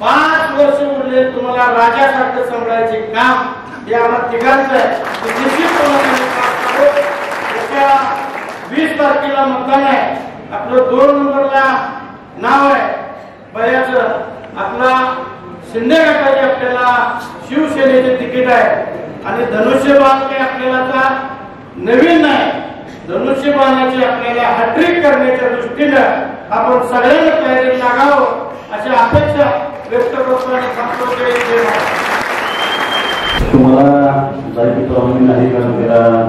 Speaker 5: पाच वर्ष उरले तुम्हाला राजासारखं सांभाळायचे काम हे आम्हाला तिघांचं आहे. ते वीस तारखेला मतदान आहे. आपलं दोन नंबरला नाव आहे. बऱ्याच. आपला शिंदे गटाचे आपल्याला शिवसेनेचे तिकीट आहे. आणि धनुष्यबाण काही आपल्याला आता नवीन नाही. धनुष्यबाणाची आपल्याला हॅट्रिक करण्याच्या दृष्टीनं आपण सगळ्यांना तयारी लागावं अशी अपेक्षा व्यक्त करतो आणि सांगतो जय
Speaker 6: प्रॉब्लेम नाही कारण त्याला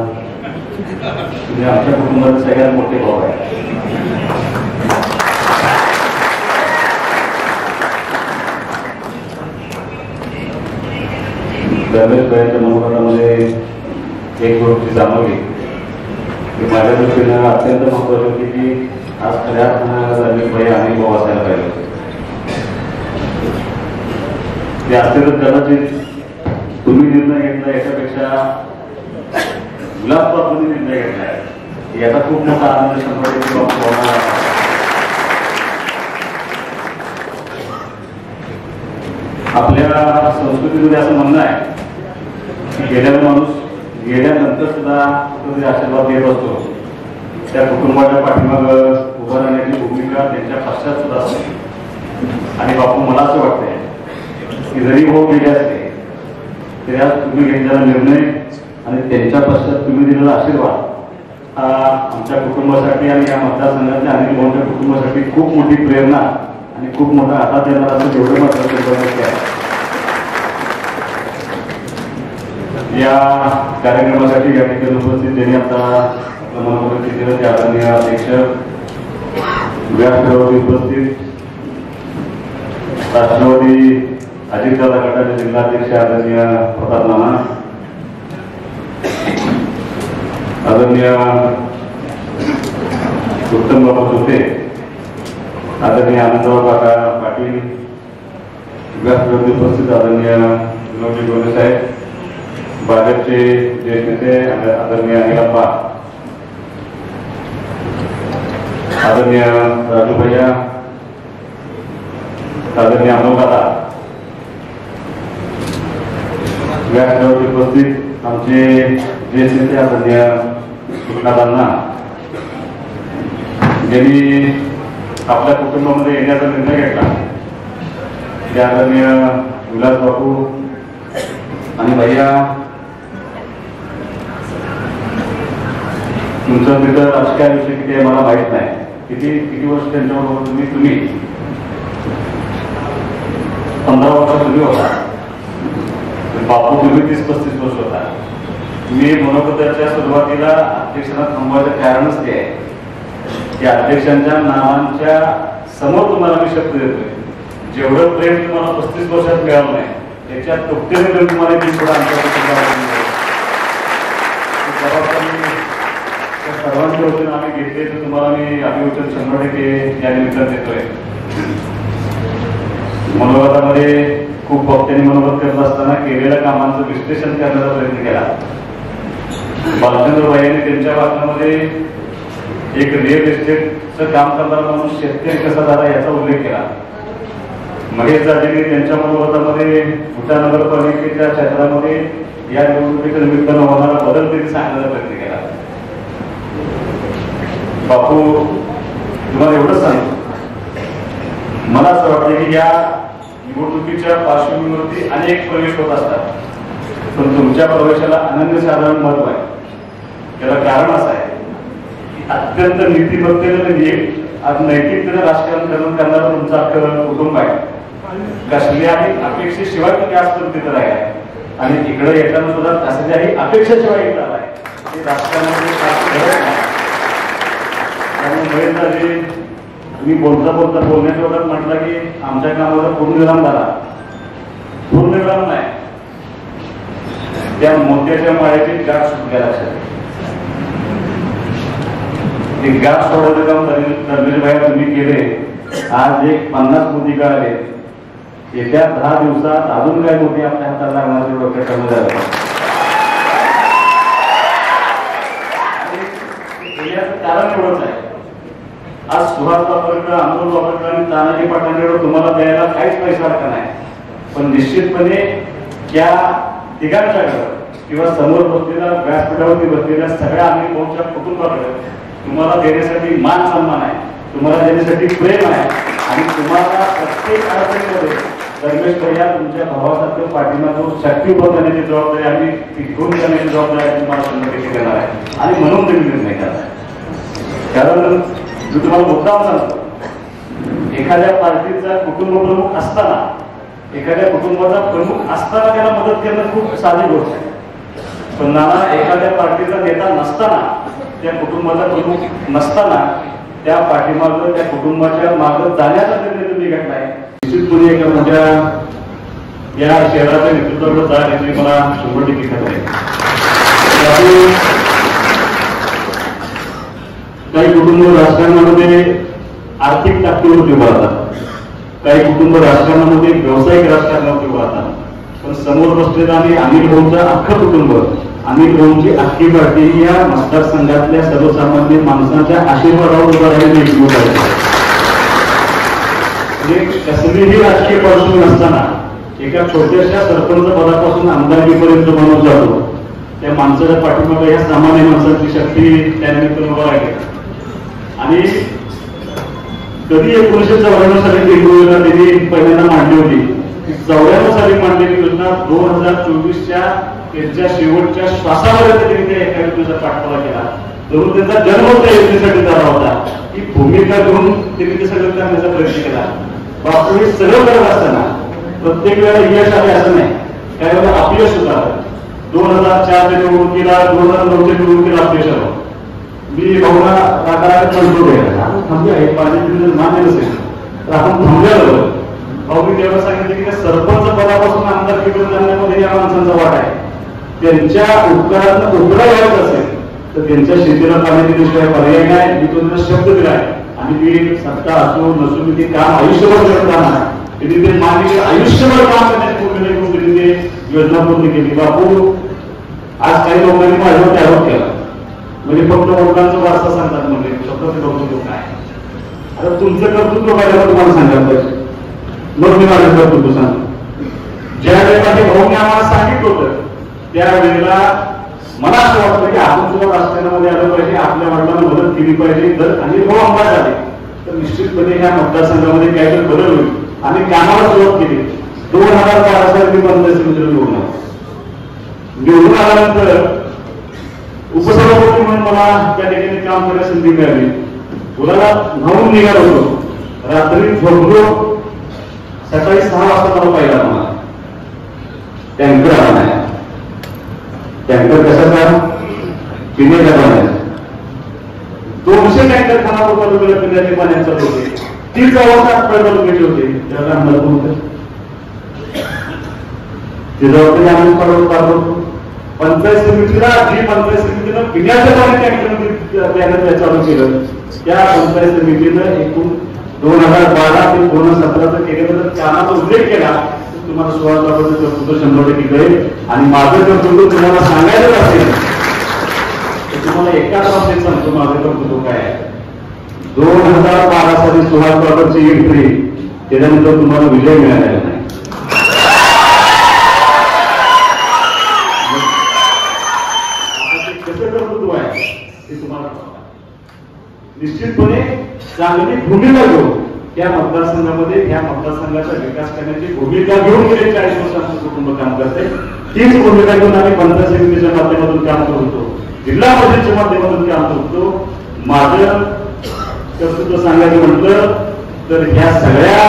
Speaker 6: तुम्ही आमच्या कुटुंबात सगळ्यात मोठे भाऊ आहे. रमेश भाईच्या मनोगतामध्ये एक गोष्टी जाणवली की माझ्या दृष्टीनं अत्यंत महत्वाची होती की आज खऱ्या अर्थानं रमेश भाई आणि भाऊ असायला पाहिजे ते असते कदाचित तुम्ही निर्णय घेतला याच्यापेक्षा गुलाब गुलाबबाबूंनी निर्णय घेतलाय याचा खूप मोठा आनंद शंभर आपल्या संस्कृतीमध्ये असं म्हणणं आहे गेलेला माणूस गेल्यानंतर सुद्धा कुठेतरी आशीर्वाद देत असतो. त्या कुटुंबाच्या पाठीमाग उभं राहण्याची भूमिका त्यांच्या पश्चात सुद्धा असते. आणि बापू मला असं वाटतंय की जरी हो गेले असते तरी आज तुम्ही घेतलेला निर्णय आणि त्यांच्या पश्चात तुम्ही दिलेला आशीर्वाद हा आमच्या कुटुंबासाठी आणि या मतदारसंघातल्या अनिल भाऊंच्या कुटुंबासाठी खूप मोठी प्रेरणा आणि खूप मोठा आता येणार असं जेवढं मात्र आहे. या कार्यक्रमासाठी या ठिकाणी उपस्थित त्यांनी आता आपलं मनोरंजन केलेलं ते आदरणीय अध्यक्ष व्यासपीठावरती उपस्थित राष्ट्रवादी अजितदादा गटाचे जिल्हाध्यक्ष आदरणीय प्रताप नाना आदरणीय उत्तम बाबा होते आदरणीय आनंदराव काका पाटील व्यासपीठावरती उपस्थित आदरणीय विनोदजी गोरे साहेब भाजपचे ज्येष्ठ नेते आदरणीय अनिलप्पा आदरणीय राजू भैया आदरणीय अमोलदादा व्यासपीठावर उपस्थित आमचे ज्येष्ठ नेते आदरणीय कृष्णादांना ज्यांनी आपल्या कुटुंबामध्ये येण्याचा निर्णय घेतला ते आदरणीय विलास बापू आणि भैया तुमचं तिथं राजकीय आयुष्य किती आहे मला माहीत नाही. किती किती वर्ष त्यांच्याबरोबर तुम्ही तुम्ही? पंधरा वर्ष तुम्ही होता. बापू तुम्ही तीस पस्तीस वर्ष होता. मी मनोगताच्या सुरुवातीला अध्यक्षांना थांबवायचं कारणच ते आहे. की अध्यक्षांच्या नावांच्या समोर तुम्हाला मी शब्द देतोय. जेवढं प्रेम तुम्हाला पस्तीस वर्षात मिळालं नाही त्याच्या दुपटीने प्रेम तुम्हाला मी थोडं आमच्या कुटुंबाला मिळालं. ती जबाबदारी त्या सर्वांच्या वतीनं तर तुम्हाला मी अभिवचन शंभर टक्के या निमित्तानं देतोय मनोगतामध्ये खूप वक्त्यांनी मनोगत करत असताना केलेल्या कामांचं विश्लेषण करण्याचा प्रयत्न केला. बालचंद्र यांनी त्यांच्या भाषणामध्ये एक रिअल इस्टेटचं काम करणारा माणूस शेतकरी कसा झाला याचा उल्लेख केला. महेश जाधेने त्यांच्या मनोगतामध्ये उटा नगरपालिकेच्या क्षेत्रामध्ये या निवडणुकीच्या निमित्तानं होणारा बदल त्यांनी सांगण्याचा प्रयत्न केला. बापू तुम्हाला एवढंच सांगतो. मला असं वाटतं की या निवडणुकीच्या पार्श्वभूमीवरती अनेक प्रवेश होत असतात. पण तुमच्या प्रवेशाला अनन्यसाधारण महत्त्व आहे. त्याला कारण असं आहे की अत्यंत नीतिमत्तेनं म्हणजे आज नैतिकतेनं राजकारण करून करणारा तुमचा अख्खं कुटुंब आहे. कसल्याही अपेक्षेशिवाय तुम्ही आजपर्यंत तिथं राहिला आणि इकडे येताना सुद्धा कसल्याही अपेक्षेशिवाय इथं आलाय. हे राजकारणामध्ये फार बरेच नाही. मी बोलता बोलता बोलण्याच्या वेळात म्हटलं की आमच्या कामाचा पूर्णविराम झाला. पूर्णविराम नाही. त्या मोत्याच्या माळ्याची गाठ सुटल्या लक्षात ते गाठ सोडायचं काम धर्मेश भाई तुम्ही केले. आज एक पन्नास मोती कळाले येत्या दहा दिवसात अजून काय मोती आपल्या हातात लागणार ते डोक्यात कमी झालं कारण एवढंच आहे. आज सुहास बाबरकर अमोल बाबरकर आणि तानाजी पाटलांकडे तुम्हाला द्यायला काहीच पैसा लागला नाही. पण निश्चितपणे त्या तिघांच्याकडं किंवा समोर बसलेल्या व्यासपीठावरती बसलेल्या सगळ्या आम्ही भाऊच्या कुटुंबाकडे तुम्हाला देण्यासाठी मान सन्मान आहे तुम्हाला देण्यासाठी प्रेम आहे आणि तुम्हाला प्रत्येक अडचणीमध्ये धर्मेश भैया तुमच्या भावासारखं पाठिंबा शक्ती उभं करण्याची जबाबदारी आम्ही ती करण्याची जबाबदारी तुम्हाला संघटित करणार देणार आहे. आणि म्हणून तुम्ही निर्णय करणार कारण मी तुम्हाला मुद्दाम सांगतो एखाद्या पार्टीचा कुटुंब प्रमुख असताना एखाद्या कुटुंबाचा प्रमुख असताना त्याला मदत करणं खूप साधी गोष्ट आहे. पण नाना एखाद्या पार्टीचा नेता नसताना त्या कुटुंबाचा प्रमुख नसताना त्या पाठीमाग त्या कुटुंबाच्या मागं जाण्याचा निर्णय तुम्ही घेतलाय निश्चितपणे एका मोठ्या या शहराच्या नेतृत्वाकडे जाईल याची मला शंभर टक्के खात्री आहे. काही कुटुंब राजकारणामध्ये आर्थिक ताकदीवरती उभा राहतात काही कुटुंब राजकारणामध्ये व्यावसायिक राजकारणावरती उभा राहतात पण समोर बसलेला आणि अनिल भाऊचं अख्खं कुटुंब अनिल भाऊंची अख्खी पार्टी या मतदारसंघातल्या सर्वसामान्य माणसांच्या आशीर्वादावर उभा राहिलेली एकजूट आहे. म्हणजे कसलीही राजकीय पार्श्वभूमी नसताना एका छोट्याशा सरपंच पदापासून आमदारकीपर्यंत माणूस जातो. त्या माणसाच्या पाठीमागे या सामान्य माणसाची शक्ती त्यानिमित्त उभा राहिली. आणि कधी एकोणीशे चौऱ्याण्णव साली टेंबुर्णीला त्यांनी पहिल्यांदा मांडली होती? चौऱ्याण्णव साली मांडलेली योजना दोन हजार चोवीसच्या त्यांच्या शेवटच्या श्वासापर्यंत त्यांनी त्या एका योजनेचा पाठपुरा केला. म्हणून त्यांचा जन्म त्या योजनेसाठी झाला होता. ही भूमिका घेऊन त्यांनी ते सगळं करण्याचा प्रयत्न केला. बापू हे सगळं करत असताना प्रत्येक वेळेला यश आले असं नाही. काही अपयश होता. दोन हजार चार ते निवडणुकीला दोन हजार नऊ ते निवडणुकीला अपयश आलं. मी भाऊला रागारागात कंट्रोल आपण थांबूया हे माझे जर मान्य नसेल तर आपण थांबूया भाऊ मी तेव्हा सांगितलं की सरपंच पदापासून आमदार किकडून जाण्यामध्ये या माणसांचा वाट आहे. त्यांच्या उपकारात उपकार व्हायचं असेल तर त्यांच्या शेतीला पाणी दिल्याशिवाय पर्याय नाही. मी तो त्यांना शब्द दिलाय आणि ती सत्ता असो नसून मी ते काम आयुष्यभर करत राहणार ते मानवी आयुष्यभर काम करण्याची भूमिका घेऊन त्यांनी ते योजना पूर्ण केली. बापू आज काही लोकांनी माझ्यावर आरोप केला. म्हणजे फक्त वडिलांचा वारसा सांगतात म्हणजे शब्दाचे कौतुक काय आता तुमचं कर्तृत्व पाहिजे तुम्हाला सांगायला पाहिजे. मग मी माझं कर्तृत्व सांगतो. ज्या वेळेला हे भाऊने आम्हाला सांगितलं होतं त्यावेळेला मला असं वाटतं की आपण सुद्धा राजकारणामध्ये आलं पाहिजे आपल्या वडिलांना मदत केली पाहिजे. जर आणि भाऊ आमदार झाले तर निश्चितपणे ह्या मतदारसंघामध्ये काहीतरी बदल होईल. आणि कामाला सुरुवात केली. दोन हजार बारा साली मी पंचायत निवडून निवडून आल्यानंतर उपसभापती म्हणून मला त्या ठिकाणी काम करण्यास संधी मिळाली मुलाला धावून निघालो होतो रात्री झोपलो सकाळी सहा वाजता मला पाहिला मला टँकर आला नाही टँकर कशाचा पिण्याच्या पाण्याचा दोनशे टँकर खानापूर तालुक्याला पिण्याच्या पाण्यात चालू होते तीच अवस्था आठवडा तालुक्याची होती त्याला अंदाज होतं ती आम्ही पाडून पाडतो पंचायत समितीला जी पंचायत समितीनं पिण्याचं पाणी टँकर चालू केलं. त्या पंचायत समितीनं एकूण दोन हजार बारा ते दोन हजार सतराचं केलेलं जर कामाचा उल्लेख केला. तुम्हाला सोळा तासाचं कर्तृत्व शंभर टक्के कळेल. आणि माझं कर्तृत्व तुम्हाला सांगायचं असेल तर तुम्हाला एकाच बाबतीत सांगतो माझं कर्तृत्व काय आहे. दोन हजार बारा साली सोळा बाबरची एंट्री त्याच्यानंतर तुम्हाला विजय मिळाला नाही आता ते कसं कर्तृत्व आहे हे तुम्हाला कळणार. निश्चितपणे चांगली भूमिका घेऊन त्या मतदारसंघामध्ये या मतदारसंघाचा विकास करण्याची भूमिका घेऊन गेले चाळीस वर्षांचं कुटुंब काम करते. तीच भूमिका घेऊन आम्ही पंचायत समितीच्या माध्यमातून काम करतो जिल्हा परिषदेच्या माध्यमातून काम करतो माझं कर्तृत्व सांगायचं म्हटलं तर ह्या सगळ्या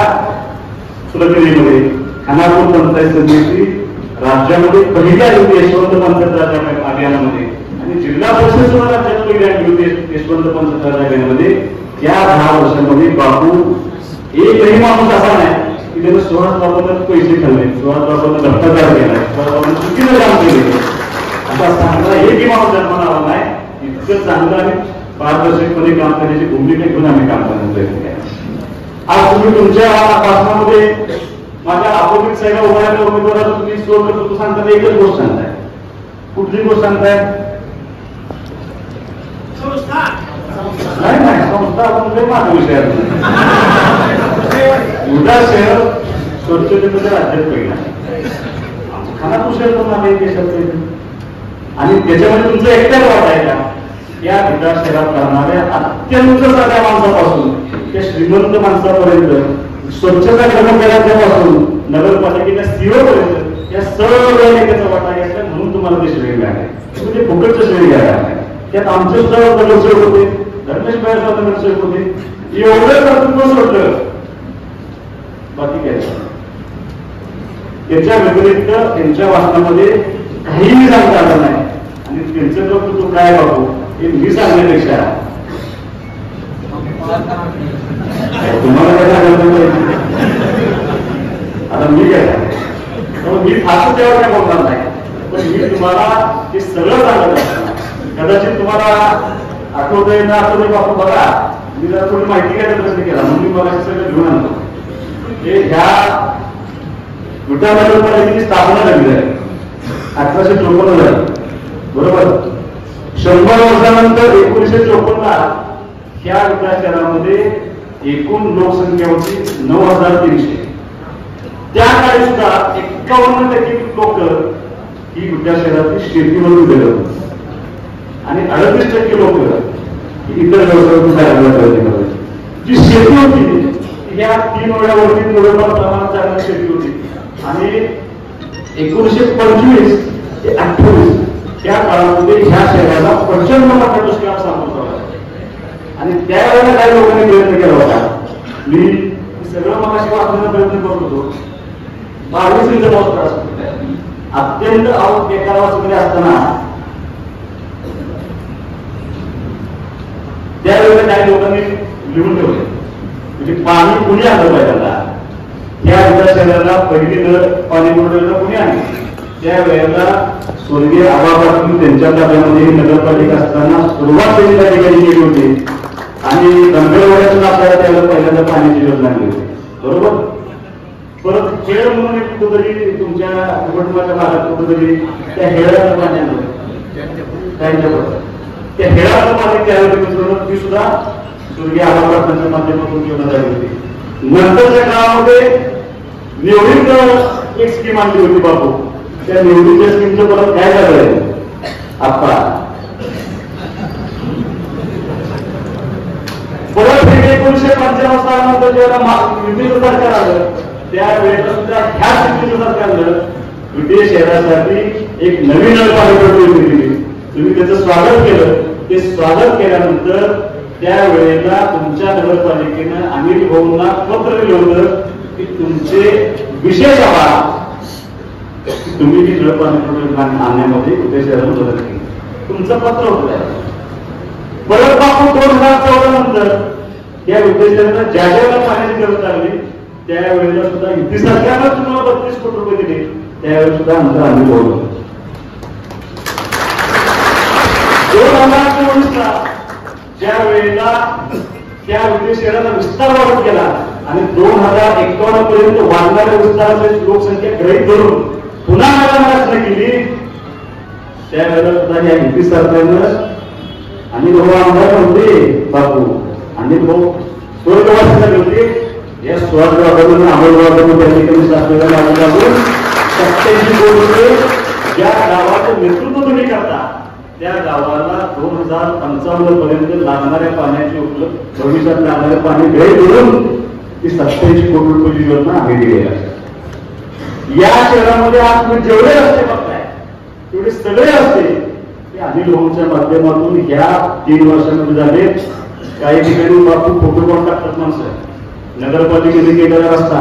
Speaker 6: प्रक्रियेमध्ये खानापूर पंचायत समिती राज्यामध्ये पहिल्या यशवंत पंचायत राज्या अभियानामध्ये आणि जिल्हा परिषद सुद्धा होती यशवंत पंचायत राज अभियानामध्ये या दहा वर्षामध्ये बापू एकही माणूस असा नाही की त्यानं सुहास बाबांना पैसे खाल्ले सुहास बाबांना भ्रष्टाचार केला. सुहास बाबांना काम केले. असा चांगला एकही माणूस जन्माला आला नाही. इतकं चांगलं आणि पारदर्शकपणे काम करण्याची भूमिका घेऊन आम्ही काम करण्याचा प्रयत्न केला. आज तुम्ही तुमच्या भाषणामध्ये माझ्या अपोजिट साईडला उभा उमेदवाराला तुम्ही स्टोर करतो सांगताना एकच गोष्ट सांगताय. कुठली गोष्ट सांगताय? नाही नाही संस्था आपण लय माझा विषय आहे. उदा शहर स्वच्छतेमध्ये राज्यात पहिला खाना खानापूर शहर पण आहे देशातले आणि त्याच्यामध्ये तुमचं एकट्याच वाट आहे का? या विकास शहरात राहणाऱ्या अत्यंत साध्या माणसापासून त्या श्रीमंत माणसापर्यंत स्वच्छता कर्मचाऱ्यांपासून नगरपालिकेच्या सीओपर्यंत या सर्व नेत्याचा वाटा घ्यायचा म्हणून तुम्हाला ते श्रेय मिळाले तुम्ही म्हणजे फुकटचं श्रेय घ्यायला त्यात आमचे सुद्धा नगरसेवक होते धर्मेश भाई सुद्धा नगरसेवक होते. एवढं कर्तृत्व सोडलं बाकी काय नाही. याच्या व्यतिरिक्त त्यांच्या वाचनामध्ये काहीही सांगता आलं नाही. आणि त्यांचं कर्तृत्व काय बाबू हे मी सांगण्यापेक्षा. तुम्हाला काय सांगायचं आता मी काय मी फारसं त्यावर काय बोलणार नाही. पण मी तुम्हाला हे सगळं सांगत असताना कदाचित तुम्हाला आठवतंय ना आठवतंय बापू बघा मी जर थोडी माहिती घ्यायचा प्रयत्न केला म्हणून मी मला सगळं घेऊन आणतो हे ह्या विटा नगरपालिकेची स्थापना झाली आहे. अठराशे चोपन्न झाली बरोबर? शंभर वर्षानंतर एकोणीसशे चोपन्न ला ह्या विटा शहरामध्ये एकूण लोकसंख्या होती नऊ हजार तीनशे. त्या काळी सुद्धा एक्कावन्न टक्के लोक ही विटा शेतीवर शेतीवरून गेलं आणि अडतीस टक्के लोक इतर व्यवसायातून जी शेती होती या तीन वेळावरती थोडंफार प्रमाणात जाणारी शेती होती. आणि एकोणीशे पंचवीस ते अठ्ठावीस या काळामध्ये ह्या शहराला प्रचंड मोठा दुष्काळ सामोरं जावा आणि त्यावेळेला काही लोकांनी प्रयत्न केला होता. मी सगळं मगाशी वाचण्याचा प्रयत्न करत होतो. बावीस लिटर त्रास अत्यंत आवक बेकार असताना त्यावेळेला काही लोकांनी लिहून ठेवले म्हणजे पाणी कुणी आणलं पाहिजे त्या विकास शहराला पहिली नळ पाणी पुरवठ्याला कुणी आणलं? त्या वेळेला स्वर्गीय आबापासून त्यांच्या ताब्यामध्ये नगरपालिका असताना सुरुवात त्यांनी त्या ठिकाणी केली होती. आणि गंभीरवाड्यातून आपल्याला त्याला पहिल्यांदा पाण्याची योजना आणली होती बरोबर? परत खेळ म्हणून एक कुठंतरी तुमच्या कुटुंबाच्या भागात कुठंतरी त्या हेळाचं पाणी आणलं. त्यांच्याबरोबर त्या हेळाचं पाणी त्यावेळी ती सुद्धा स्वर्गीय माध्यमातून घेऊन झाली होती. नंतरच्या काळामध्ये निवडीत एक स्कीम आणली होती बापू. त्या निवडीच्या स्कीमचं परत काय झालंय आता परत हे एकोणीशे पंच्याण्णव सालानंतर जेव्हा युतीचं सरकार आलं त्यावेळेला सुद्धा ह्या युतीचं सरकारनं युती शहरासाठी एक नवीन नळपाणी दिली तुम्ही त्याचं स्वागत केलं. ते स्वागत केल्यानंतर त्यावेळेला तुमच्या नगरपालिकेनं अनिल भाऊंना पत्र लिहिलं होतं की तुमचे विशेष आभार. तुम्ही ती आणण्यामध्ये कुठे शहरात मदत केली. तुमचं पत्र होतं परत बापू दोन हजार चौदा नंतर या उद्देशाला ज्या ज्याला पाण्याची गरज लागली त्यावेळेला सुद्धा युती सरकारनं तुम्हाला बत्तीस कोटी रुपये दिले. त्यावेळी सुद्धा आमचा आम्ही बोललो दोन हजार चोवीसला ज्या वेळेला त्या युती शहराचा विस्तार वाढत गेला आणि दोन हजार एकावन्न पर्यंत वाढणाऱ्या विस्ताराची लोकसंख्या ग्रहित धरून पुन्हा नगरात रचना केली. त्यावेळेला या युती सरकारनं आणि भाऊ आमदार म्हणते बापू. आणि भाऊ स्वर्गवासी झाले या स्वर्गवादातून अमलवादातून त्या ठिकाणी शासनाला लागू लागून सत्याऐंशी कोटी ज्या गावाचं नेतृत्व तुम्ही करता. त्या गावाला दोन हजार पंचावन्न पर्यंत लागणाऱ्या पाण्याची उपलब्ध भविष्यात लागणारे पाणी वेळ धरून ती सत्याऐंशी कोटी रुपयाची योजना आम्ही दिलेली आहे या शहरामध्ये आज तुम्ही जेवढे रस्ते बघताय तेवढे सगळे असते ते अनिल भाऊंच्या माध्यमातून ह्या तीन वर्षांमध्ये झाले. काही ठिकाणी बापू फोटो पण टाकतात माणसं. नगरपालिकेने केलेला रस्ता.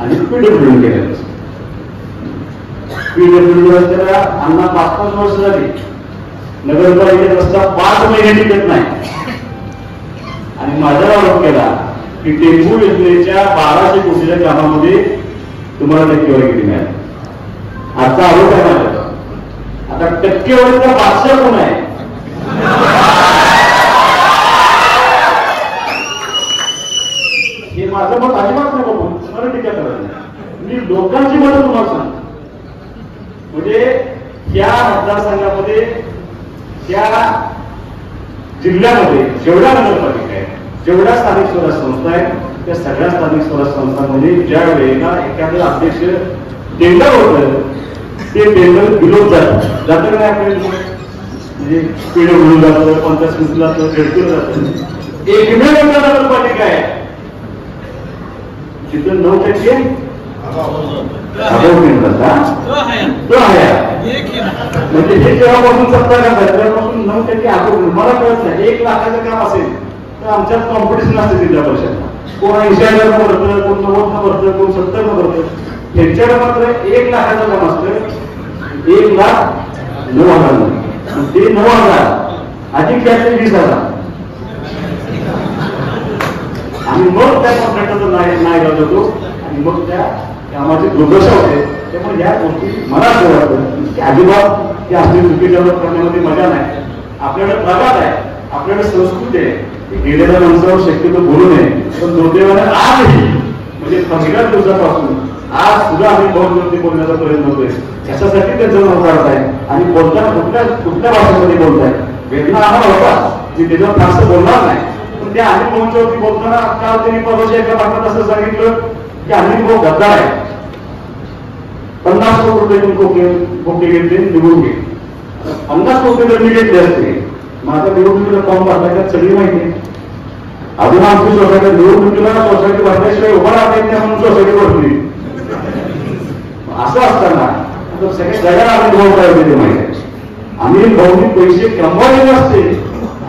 Speaker 6: आणि पीडब्ल्यू केलेला रस्ता पीडब्ल्यू रस्त्याला अण्णा पाच पाच वर्ष झाली नगरपालिकेत रस्ता पाच महिने टिकत नाही. आणि माझा आरोप केला की टेंबू योजनेच्या बाराशे कोटीच्या कामामध्ये तुम्हाला टक्केवारी किती मिळाली? आजचा आरोप आहे माझा आता टक्केवारीचा बादशाह कोण आहे? हे माझं मत अजिबात नाही बघून मला टीका करायला मी लोकांची मत तुम्हाला सांग म्हणजे या मतदारसंघामध्ये त्या जिल्ह्यामध्ये जेवढ्या नगरपालिका आहेत जेवढ्या स्थानिक स्वराज संस्था आहेत त्या सगळ्या स्थानिक स्वराज संस्थांमध्ये ज्या वेळेला एखादं अध्यक्ष टेंडर होत ते टेंडर विरोध जात. जातं काय नाही आपल्याला म्हणजे पीडब्ल्यू जातं पंचायत समिती जातं झेडपीला जातं. एकमेव नगरपालिका आहे. जिथं नऊ टक्के तो आहे. म्हणजे हे जेव्हापासून सत्ता करतात तेव्हापासून नऊ टक्के अभाव मला कळत नाही एक लाखाचं काम असेल तर आमच्यात कॉम्पिटिशन असते जिल्हा परिषदला कोण ऐंशी हजार भरतं कोण नव्वद भरतं कोण सत्तर भरतं त्यांच्याकडे मात्र एक लाखाचं काम असतं. एक लाख नऊ हजार. ते नऊ हजार अधिक त्याचे वीस हजार. आणि मग त्या कॉन्ट्रॅक्टरचा नाही होतो आणि मग त्या कामाची दुर्दशा होते. त्यामुळे या गोष्टी मला असं वाटतं की अजिबात की आपली चुकीच्या करण्यामध्ये मजा नाही. आपल्याकडे प्रघात आहे. आपल्याकडे संस्कृती आहे. की गेलेल्या माणसावर शक्यतो बोलू नये. पण दुर्दैवाने आजही म्हणजे पंधरा दिवसापासून आज सुद्धा आम्ही बहुमती बोलण्याचा प्रयत्न होतोय त्याच्यासाठी त्यांचा नाव आहे. आणि बोलताना कुठल्या कुठल्या भाषेमध्ये बोलताय? वेदना आम्हाला होता. की त्याच्यावर फारसं बोलणार नाही. पण त्या आम्ही भाऊंच्यावरती बोलताना काल त्यांनी परवाच्या एका बातम्यात असं सांगितलं की अनिल भाऊ गद्दार आहे पन्नास कोटी रुपये कोटी कोटी घेतले निवडून घे पन्नास कोटी जर मी घेतले असते फॉर्म भरला का सगळी माहिती. अजून आमची सोसायटी निवडणुकीला सोसायटी भरल्याशिवाय उभा राहता म्हणून सोसायटी भरली असं असताना सगळ्या भाऊ काय माहिती आम्ही भाऊनी पैसे कमवायचे नसते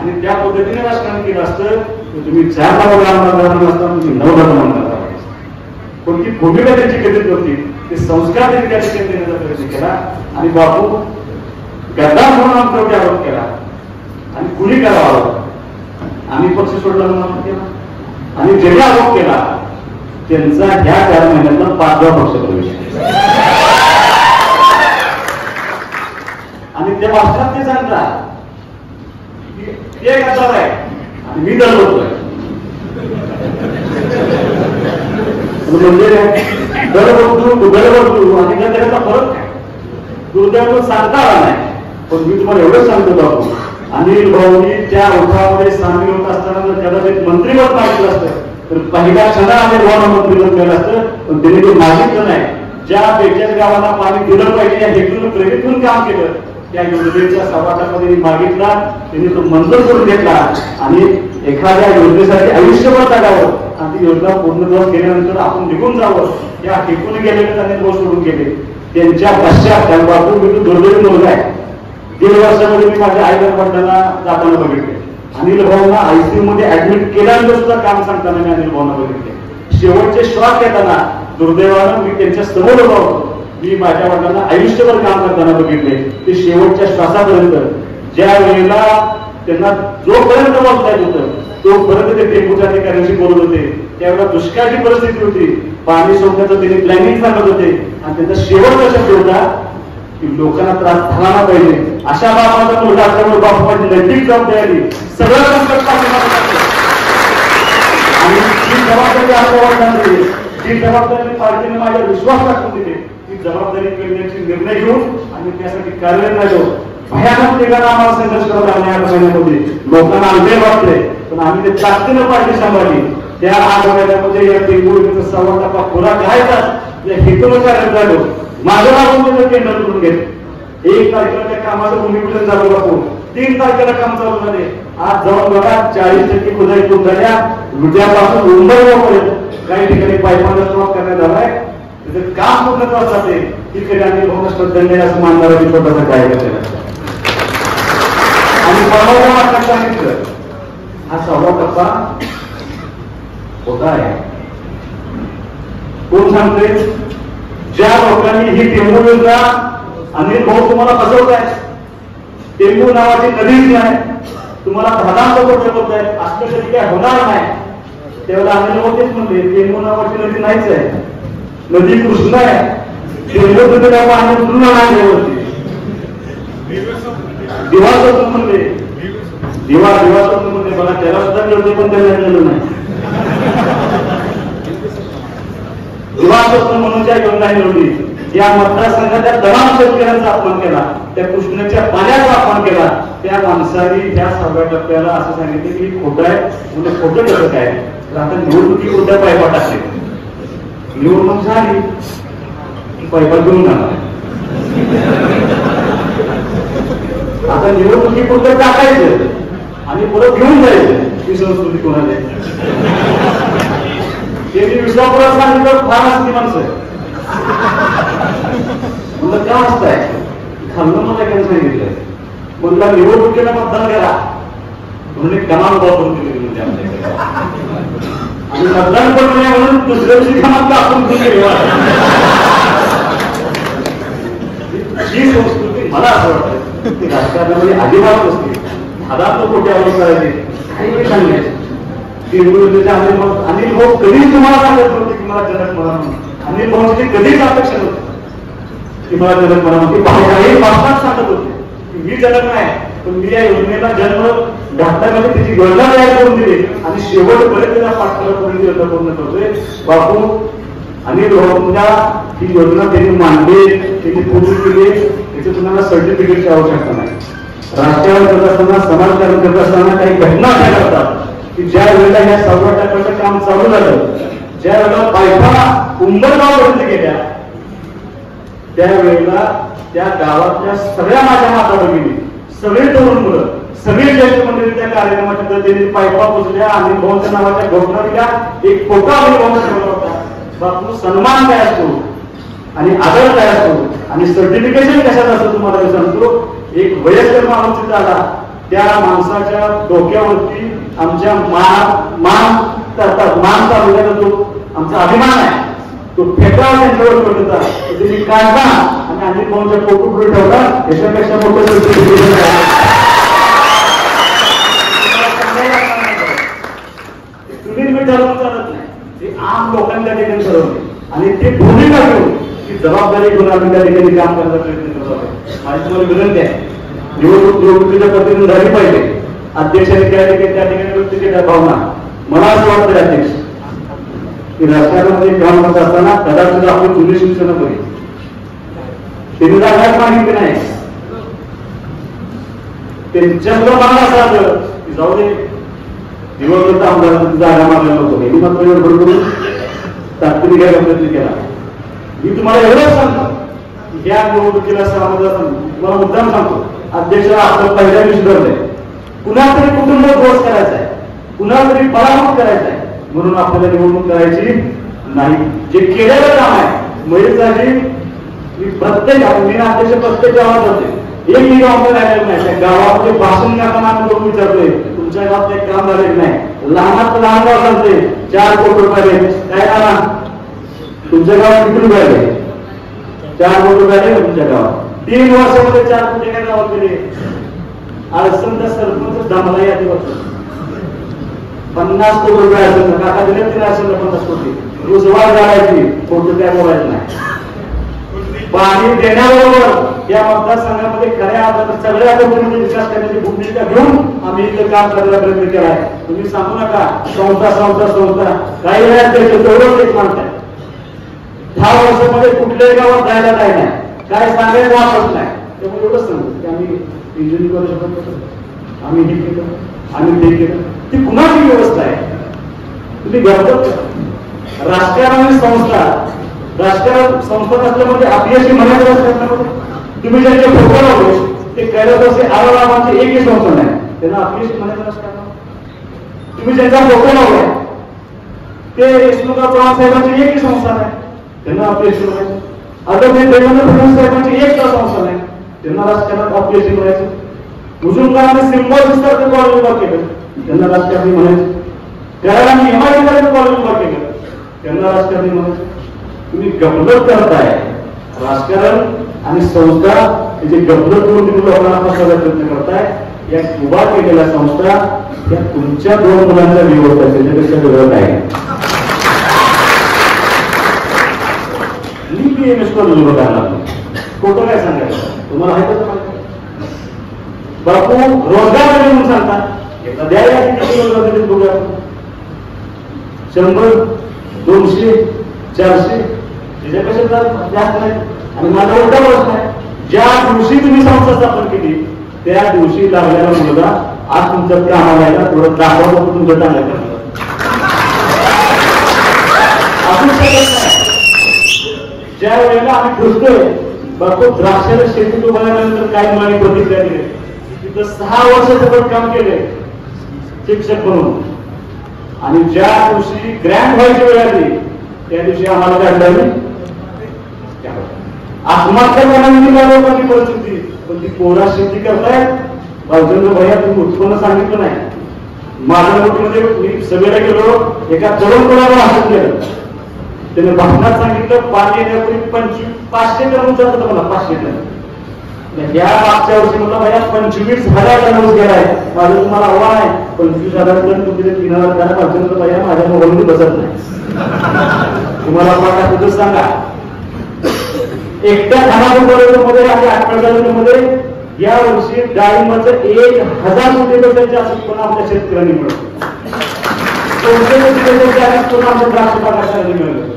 Speaker 6: आणि त्या पद्धतीने राजकारण केलं असतं तुम्ही चार लाख आमदार नसता तुम्ही नऊ लाख आमदार कोणती भूमिका त्यांची केंद्रित होती ते संस्कार त्यांनी त्या ठिकाणी देण्याचा प्रयत्न केला. आणि बापू गद्दार म्हणून आमच्यावरती आरोप केला. आणि कुणी करावा आम्ही पक्ष सोडला म्हणून आरोप केला. आणि ज्यांनी आरोप केला त्यांचा ह्या चार महिन्यातला पाचवा पक्ष प्रवेश. आणि त्या मास्टरात ते सांगता ते गद्दार आहे आणि मी दर होतोय. म्हणजे दर बदलू दर बदलू आणि त्याचा फरक? काय दुर्दैव सांगता आला नाही. पण मी तुम्हाला एवढंच सांगतो बाबू. अनिल भाऊनी त्या उठावामध्ये सामील होत असताना जर त्याला कदाचित मंत्रिपद मागितलं असतं तर पहिल्या क्षणा अनिल भाऊना मंत्रिपद केलं असतं पण त्यांनी ते मागितलं नाही. ज्या बेचाळीस गावांना पाणी दिलं पाहिजे या हेतून प्रेरितून काम केलं. त्या योजनेच्या सभाटामध्ये मागितला त्यांनी तो मंजूर करून घेतला. आणि एखाद्या योजनेसाठी आयुष्यभर टाकावं आणि ती योजना पूर्णत्वास केल्यानंतर आपण निघून जावं. या टिकून गेलेले त्यांनी दोष सोडून गेले. त्यांच्या पश्चात त्या मी तो दुर्दैवी नोंद आहे. दीड वर्षामध्ये मी माझ्या आई वडिलांना जाताना बघितले. अनिल भाऊंना आयसीयू मध्ये ऍडमिट केल्यानंतर सुद्धा काम सांगताना मी अनिल भाऊंना बघितले. शेवटचे श्वास घेताना दुर्दैवानं मी त्यांच्यासमोर उभा होतो. मी माझ्या वडिलांना आयुष्यभर काम करताना बघितले. ते शेवटच्या श्वासापर्यंत. ज्या वेळेला त्यांना जोपर्यंत वाचता येत होतं तो परत ते डेप्युटी अधिकाऱ्यांशी बोलत होते त्यावेळेला दुष्काळाची परिस्थिती होती. पाणी सोडण्याचं त्यांनी प्लॅनिंग सांगत होते. आणि त्यांचा शेवट शब्द होता की लोकांना त्रास झाला ना पाहिजे. अशा बाबाचा मुलगा असल्यामुळे बापाची नैतिक जबाबदारी सगळं आणि ती जबाबदारी आपल्या वडिलांना जबाबदारी पार्टीने माझ्या विश्वास दाखवून दिले जबाबदारी करण्याची निर्णय घेऊन आणि त्यासाठी कार्य नाही भयानक ठिकाणी आम्हाला संघर्ष करत लागला या महिन्यामध्ये लोकांना अनुभव वाटले पण आम्ही ते ताकदीनं पार्टी सांभाळली त्या आठ या टेंबुर्गीचा सव्वा टप्पा खुला घ्यायचा या हेतून झालो माझं नाव तुम्ही केंद्र करून घेत एक तारखेला त्या कामाचं भूमिपूजन झालं बापू तीन तारखेला काम चालू झाले. आज जाऊन बघा चाळीस टक्के खुदाई खूप झाल्या. उद्यापासून मुंबई काही ठिकाणी पायपांचा स्टॉप करण्यात आलाय. त्याचं काम महत्वाचं जाते तिकडे आणि बहुमत श्रद्धांनी असं मानणारा मी छोटासा काय आणि परवा वाटत सांगितलं हा सहावा टप्पा होता आहे. कोण सांगते ज्या लोकांनी ही टेंबू योजना अनिल भाऊ तुम्हाला फसवताय टेंबू नावाची नदीच नाही तुम्हाला प्रधान लोक ठेवत आहे असलं कधी काय होणार नाही. त्यावेळेला अनिल भाऊ तेच म्हणते टेंबू नावाची नदी नाहीच आहे. नदी कृष्ण आहे. तेवढं त्या काय पाणी पूर्ण नाही देवाची दिवाळी म्हणले. दिवा दिवाळी म्हणले मला त्याला सुद्धा मिळते पण त्याला मिळालं नाही. दिवाळी म्हणून त्या गंगा निवडली या मतदारसंघाच्या तमाम शेतकऱ्यांचा अपमान केला त्या कृष्णाच्या पाण्याचा अपमान केला. त्या माणसाने त्या सहाव्या टप्प्याला असं सांगितलं की खोटं आहे म्हणजे खोटं कसं काय? तर आता निवडणुकी कोणत्या पायपा टाकले निवडणूक झाली की घेऊन जाणार आता निवडणुकी पुरतं टाकायचं आणि परत घेऊन जायचं ही संस्कृती कोणाला ते मी विश्वापुरात सांगितलं फार असती माणसं म्हणलं का असताय खाल्लं मला काय सांगितलं म्हणलं निवडणुकीला मतदान करा म्हणून एक कमाल वापरून दिली म्हणजे आमच्याकडे. आणि मतदान पण नाही म्हणून दुसऱ्या दिवशी कामात आपण ही संस्कृती मला असं वाटतं. की राजकारणामध्ये अजिबात नसते हजार लोक कुठे आवाज करायचे. काही काही सांगायचे अनिल भाऊ अनिल भाऊ कधीच तुम्हाला सांगत नव्हते की मला जनक म्हणा म्हणून. अनिल भाऊची कधीच अपेक्षा नव्हती. की मला जनक म्हणा म्हणून. ती हे पावसात सांगत होते. मी जनक नाही पण मी या योजनेला जन्म भारतामध्ये त्याची योजना तयार करून दिली. आणि शेवटपर्यंत त्या पाठकाला योजना पूर्ण करतोय. बापू आणि लोकांना ही योजना त्यांनी मांडली त्यांनी पूर्ण केली त्याची तुम्हाला सर्टिफिकेटची आवश्यकता नाही. राजकारण करत असताना समाजकारण करत असताना काही घटना अशा घडतात की ज्या वेळेला ह्या सव्वा टक्क्याचं काम चालू झालं ज्या वेळेला बायका उंबरगावपर्यंत गेल्या त्यावेळेला त्या गावातल्या सगळ्या माझ्या माता भगिनी सगळे तरुण मुलं सगळे ज्येष्ठ मंडळी त्या कार्यक्रमाच्या त्यांनी पायपा पोचल्या आणि भाऊच्या नावाच्या घोषणा दिल्या. एक फोटो आम्ही ठेवला होता. बापू सन्मान काय असतो? आणि आदर काय असतो? आणि सर्टिफिकेशन कशाचं असतं तुम्हाला मी सांगतो? एक वयस्कर माणूस तिथं आला. त्या माणसाच्या डोक्यावरती आमच्या मान मान मान चालू जातो. आमचा अभिमान आहे. तो फेटा त्यांच्यावर पडत होता. काढला आणि अनिल भाऊच्या फोटो पुढे ठेवला. याच्यापेक्षा मोठं सर्टिफिकेशन तुम्ही मी ठरवून चालत नाही. ते आम लोकांच्या ठिकाणी ठरवले. आणि ते भूमिका घेऊन की जबाबदारी घेऊन आपण त्या ठिकाणी काम करण्याचा प्रयत्न करतो माझी तुम्हाला विनंती आहे. निवडणूक निवडणुकीच्या पद्धतीने झाली पाहिजे. अध्यक्षांनी त्या ठिकाणी त्या ठिकाणी व्यक्त केल्या भावना. मला असं वाटतं अध्यक्ष. की राजकारणामध्ये काम करत असताना कदाचित आपण जुने शिक्षण बरी त्यांनी काय माहिती नाही. त्यांच्याकडे मला असं आलं की जाऊ दे. दिवस आमदारांची जागा मागायला नको. मी मात्र एवढं करून तात्पुरी घ्यायला प्रयत्न केला. मी तुम्हाला एवढंच सांगतो. या निवडणुकीला समाजात तुम्हाला मुद्दाम सांगतो. अध्यक्षाला आपलं पहिल्या दिवशी धरलंय कुणा तरी कुटुंब दोष करायचा आहे. कुणा तरी पराभूत करायचा आहे. म्हणून आपल्याला निवडणूक करायची नाही. जे केलेलं काम आहे महेशजी मी प्रत्येक मी अध्यक्ष प्रत्येक गावात जाते एक मी गावात राहिलेलं नाही. त्या गावामध्ये भाषण करताना आम्ही लोक विचारतोय तुमच्या गावात एक काम झालेलं नाही. लहानात लहान गाव सांगते चार कोटी रुपये काय करा तुमच्या गावात किती रुपये चार कोटी रुपये तुमच्या गावात. तीन वर्षामध्ये चार कोटी काय गावात गेले. अडचण त्या सरपंच दमला या दिवस पन्नास कोटी रुपये असेल तर काका दिले तिने असेल पन्नास कोटी. रोजगार घालायची कोणतं काय बोलायचं नाही. पाणी देण्याबरोबर या मतदारसंघामध्ये खऱ्या अर्थानं सगळ्या गोष्टींमध्ये विकास करण्याची भूमिका घेऊन आम्ही इथं काम करायला प्रयत्न केला आहे. तुम्ही सांगू नका संस्था संस्था संस्था. काही वेळा त्याचे तेवढंच एक मानताय दहा वर्षामध्ये कुठल्याही गावात जायला काय नाही. काय सांगायला वापस नाही. त्यामुळे एवढंच सांगतो की आम्ही इंजिनिअरिंग करू शकत आम्ही हे केलं आम्ही ते केलं. ती कुणाची व्यवस्था आहे? तुम्ही घरचं राजकारण संस्था राजकारण संस्था असल्यामध्ये अपयशी म्हणायचं राजकारणामध्ये तुम्ही ज्यांचे फोटो लावले ते कैलासाचे आरोग्याची एकही संस्था नाही. त्यांना अपयशी म्हणायचं राजकारण तुम्ही ज्यांचा फोटो लावलाय ते यशवंतराव चव्हाण साहेबांची एकही संस्था नाही. त्यांना अपयशी म्हणायचं आता ते देवेंद्र फडणवीस साहेबांची एक संस्था नाही. त्यांना राजकारणात अपयशी म्हणायचं मुजुमकारांनी सिम्बॉल कॉलेज उभा केलं त्यांना राजकारणी म्हणायचं त्याला एमआयटी कॉलेज उभा केलं त्यांना राजकारणी म्हणायचं तुम्ही गपलत करताय राजकारण आणि संस्था याची गपलत करून तुम्ही लोकांना फसवायचा प्रयत्न करताय, या उभा केलेल्या संस्था या तुमच्या दोन मुलांच्या विरोध आहे त्याच्यापेक्षा वेगळं काय? मी बी एम एस कॉलेज उभं करणार खोटं काय सांगायचं? तुम्हाला आहे बापू रोजगार म्हणून सांगतात. एकदा द्यायला किती रोजगार दिले बघूया शंभर दोनशे चारशे. त्याच्यापेक्षा जास्त नाही. आणि माझा उलटा प्रश्न आहे ज्या दिवशी तुम्ही संस्था स्थापन केली त्या दिवशी लागलेला मुलगा आज तुमच्यात कामाला यायला थोडं दाखवा बघू तुमचं चांगलं करणार ज्या वेळेला आम्ही खुसतोय बापू द्राक्षाला शेतीत उभारल्यानंतर काय मुलांनी प्रतिक्रिया दिली तिथं सहा वर्षाचं पण काम केलंय शिक्षक म्हणून. आणि ज्या दिवशी ग्रँड व्हायची वेळ आली त्या दिवशी आम्हाला काय झालं आत्महत्या करण्याची लोकांची परिस्थिती? पण ती कोरा शेती करतायत. राजेंद्र भैया तुम्ही उत्पन्न सांगितलं नाही. माझ्या नोटीमध्ये मी सगळ्याला गेलो एका तरुण मुलाला भाषण केलं. त्याने भाषणात सांगितलं पाणी येण्यापूर्वी पंचवीस पाचशे टन ऊस जात होतं मला पाचशे टन. म्हणजे या मागच्या वर्षी मला भैया पंचवीस हजार टन ऊस गेलाय माझं तुम्हाला आव्हान आहे. पंचवीस हजार टन तुम्ही ते तीन हजार टन राजेंद्र भैया माझ्या मोबाईल बसत नाही. तुम्हाला मला तुझं सांगा. एकट्या धानापूरमध्ये आणि आठवड्या मध्ये या वर्षी डाळिंबाचं एक हजार रुपये रुपये असं उत्पन्न आपल्या शेतकऱ्यांनी मिळवलं? दोनशे कोटी रुपये जास्त उत्पन्न आमच्या द्राक्ष बागायतदारांनी मिळवलं?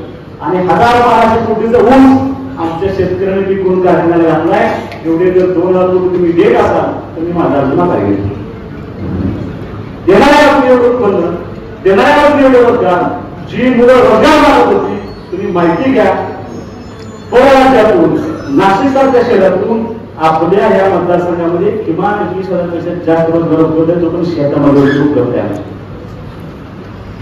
Speaker 6: आणि हजार बाराशे कोटीचं ऊस आमच्या शेतकऱ्यांनी पिकून कारखान्याला घातलाय? एवढे जर दोन हजार रुपये तुम्ही देत असाल तर मी माझा अजून मागा घेईन देणाऱ्या बाजूने एवढं उत्पन्न देणाऱ्या बाजूने एवढं रोजगार जी मुलं रोजगार मागत होती तुम्ही माहिती घ्या. परराज्यातून नाशिक सारख्या शहरातून आपल्या या मतदारसंघामध्ये किमान वीस हजारपेक्षा जास्त रोजगार उपलब्ध आहे तो पण शेतामध्ये उपलब्ध आहे.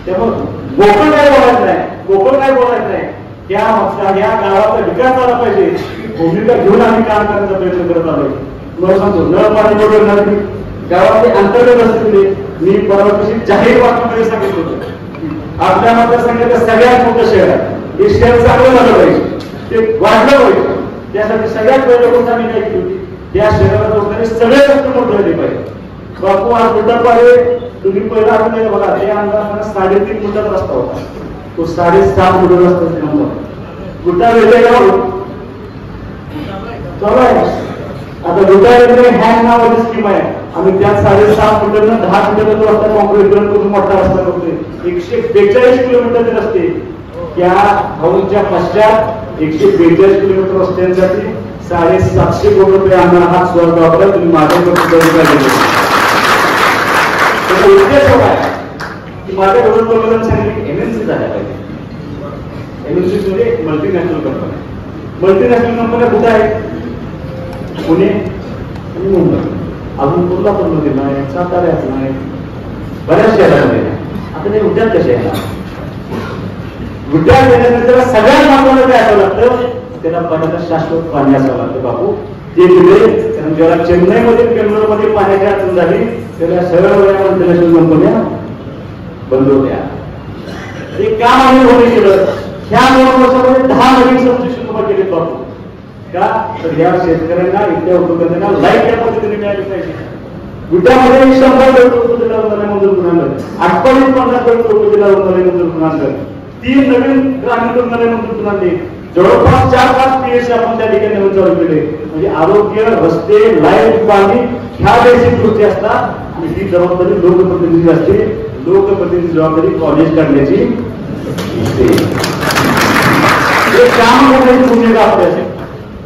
Speaker 6: त्यामुळे गोकुळ काय बोलायचं नाही गोकुळ काय बोलायचं नाही. त्या पक्षात या गावाचा विकास झाला पाहिजे. भूमिका घेऊन आम्ही काम करण्याचा प्रयत्न करत आलो तुम्हाला सांगतो नळ पाणी बरोबर नाही. गावातले अंतर्गत असलेले मी परवा दिवशी जाहीर वाटण्यामध्ये सांगितलं होतं. आपल्या मतदारसंघाचं सगळ्यात मोठं शहर आहे. हे शहर चांगलं झालं पाहिजे. ते वाढलं पाहिजे. त्यासाठी सगळ्यात पहिली गोष्ट आम्ही काय केली? होती त्या शहराला जोडणारे सगळे रस्ते मोठे झाले पाहिजे. बापू आज बुटापाडे तुम्ही पहिला आठवलं बघा. ते आमदार साडेतीन फुटाचा रस्ता होता. तो साडेसात फुट रस्ता गुटा वेगळे चालू. आहे आता गुटा वेगळे हँग नावाची स्कीम आहे. आम्ही त्यात साडेसात फुटांना दहा फुटाचा रस्ता कॉन्क्रीट करून मोठा रस्ता करतोय. एकशे बेचाळीस किलोमीटरचे रस्ते. त्या भाऊंच्या पश्चात एकशे बेचाळीस किलोमीटर रस्त्यांसाठी साडेसातशे कोटी रुपये आम्हाला हा स्वर्ग वापरा तुम्ही माझ्याकडून उद्देश काय? की माझ्या गव्हर्नमेंट सांगितलं एमएनसी झाल्या पाहिजे एमएनसी म्हणजे मल्टीनॅशनल कंपनी मल्टीनॅशनल कंपन्या कुठे आहेत पुणे. आणि मुंबई. अजून कोल्हापूरमध्ये नाही साताऱ्यात नाही बऱ्याच शहरामध्ये आता ते उद्या कसे येणार? विद्यार्थी त्याला सगळ्यात महत्वाचं काय असावं लागतं त्याला पाण्याचं शाश्वत पाणी असावं लागतं बापू. ते दिले कारण जेव्हा चेन्नईमध्ये बेंगलोरमध्ये पाण्याची अडचण झाली त्याला सरळ वेळा इंटरनॅशनल कंपन्या बंद होत्या ते काम आम्ही होणे केलं ह्या दोन वर्षामध्ये दहा नवीन सबस्टेशन उभा केले बापू का? तर या शेतकऱ्यांना इथल्या उद्योगधंद्यांना लाइट या पद्धतीने मिळाली पाहिजे. विट्यामध्ये शंभर करोड उपजिल्हा जिल्हा रुग्णालय मंजूर करून आठवडीत पन्नास करोड उपजिल्हा जिल्हा रुग्णालय मंजूर करून तीन नवीन ग्रामीण रुग्णालय मंजूर करून आणले जवळपास चार पाच पीएचसी आपण त्या ठिकाणी चालू केले. म्हणजे आरोग्य रस्ते लाइट पाणी ह्या बेसिक गोष्टी असतात. आणि ही जबाबदारी लोकप्रतिनिधी असते. लोकप्रतिनिधी जबाबदारी कॉलेज काढण्याची असते. हे काम करण्याची भूमिका आपल्याची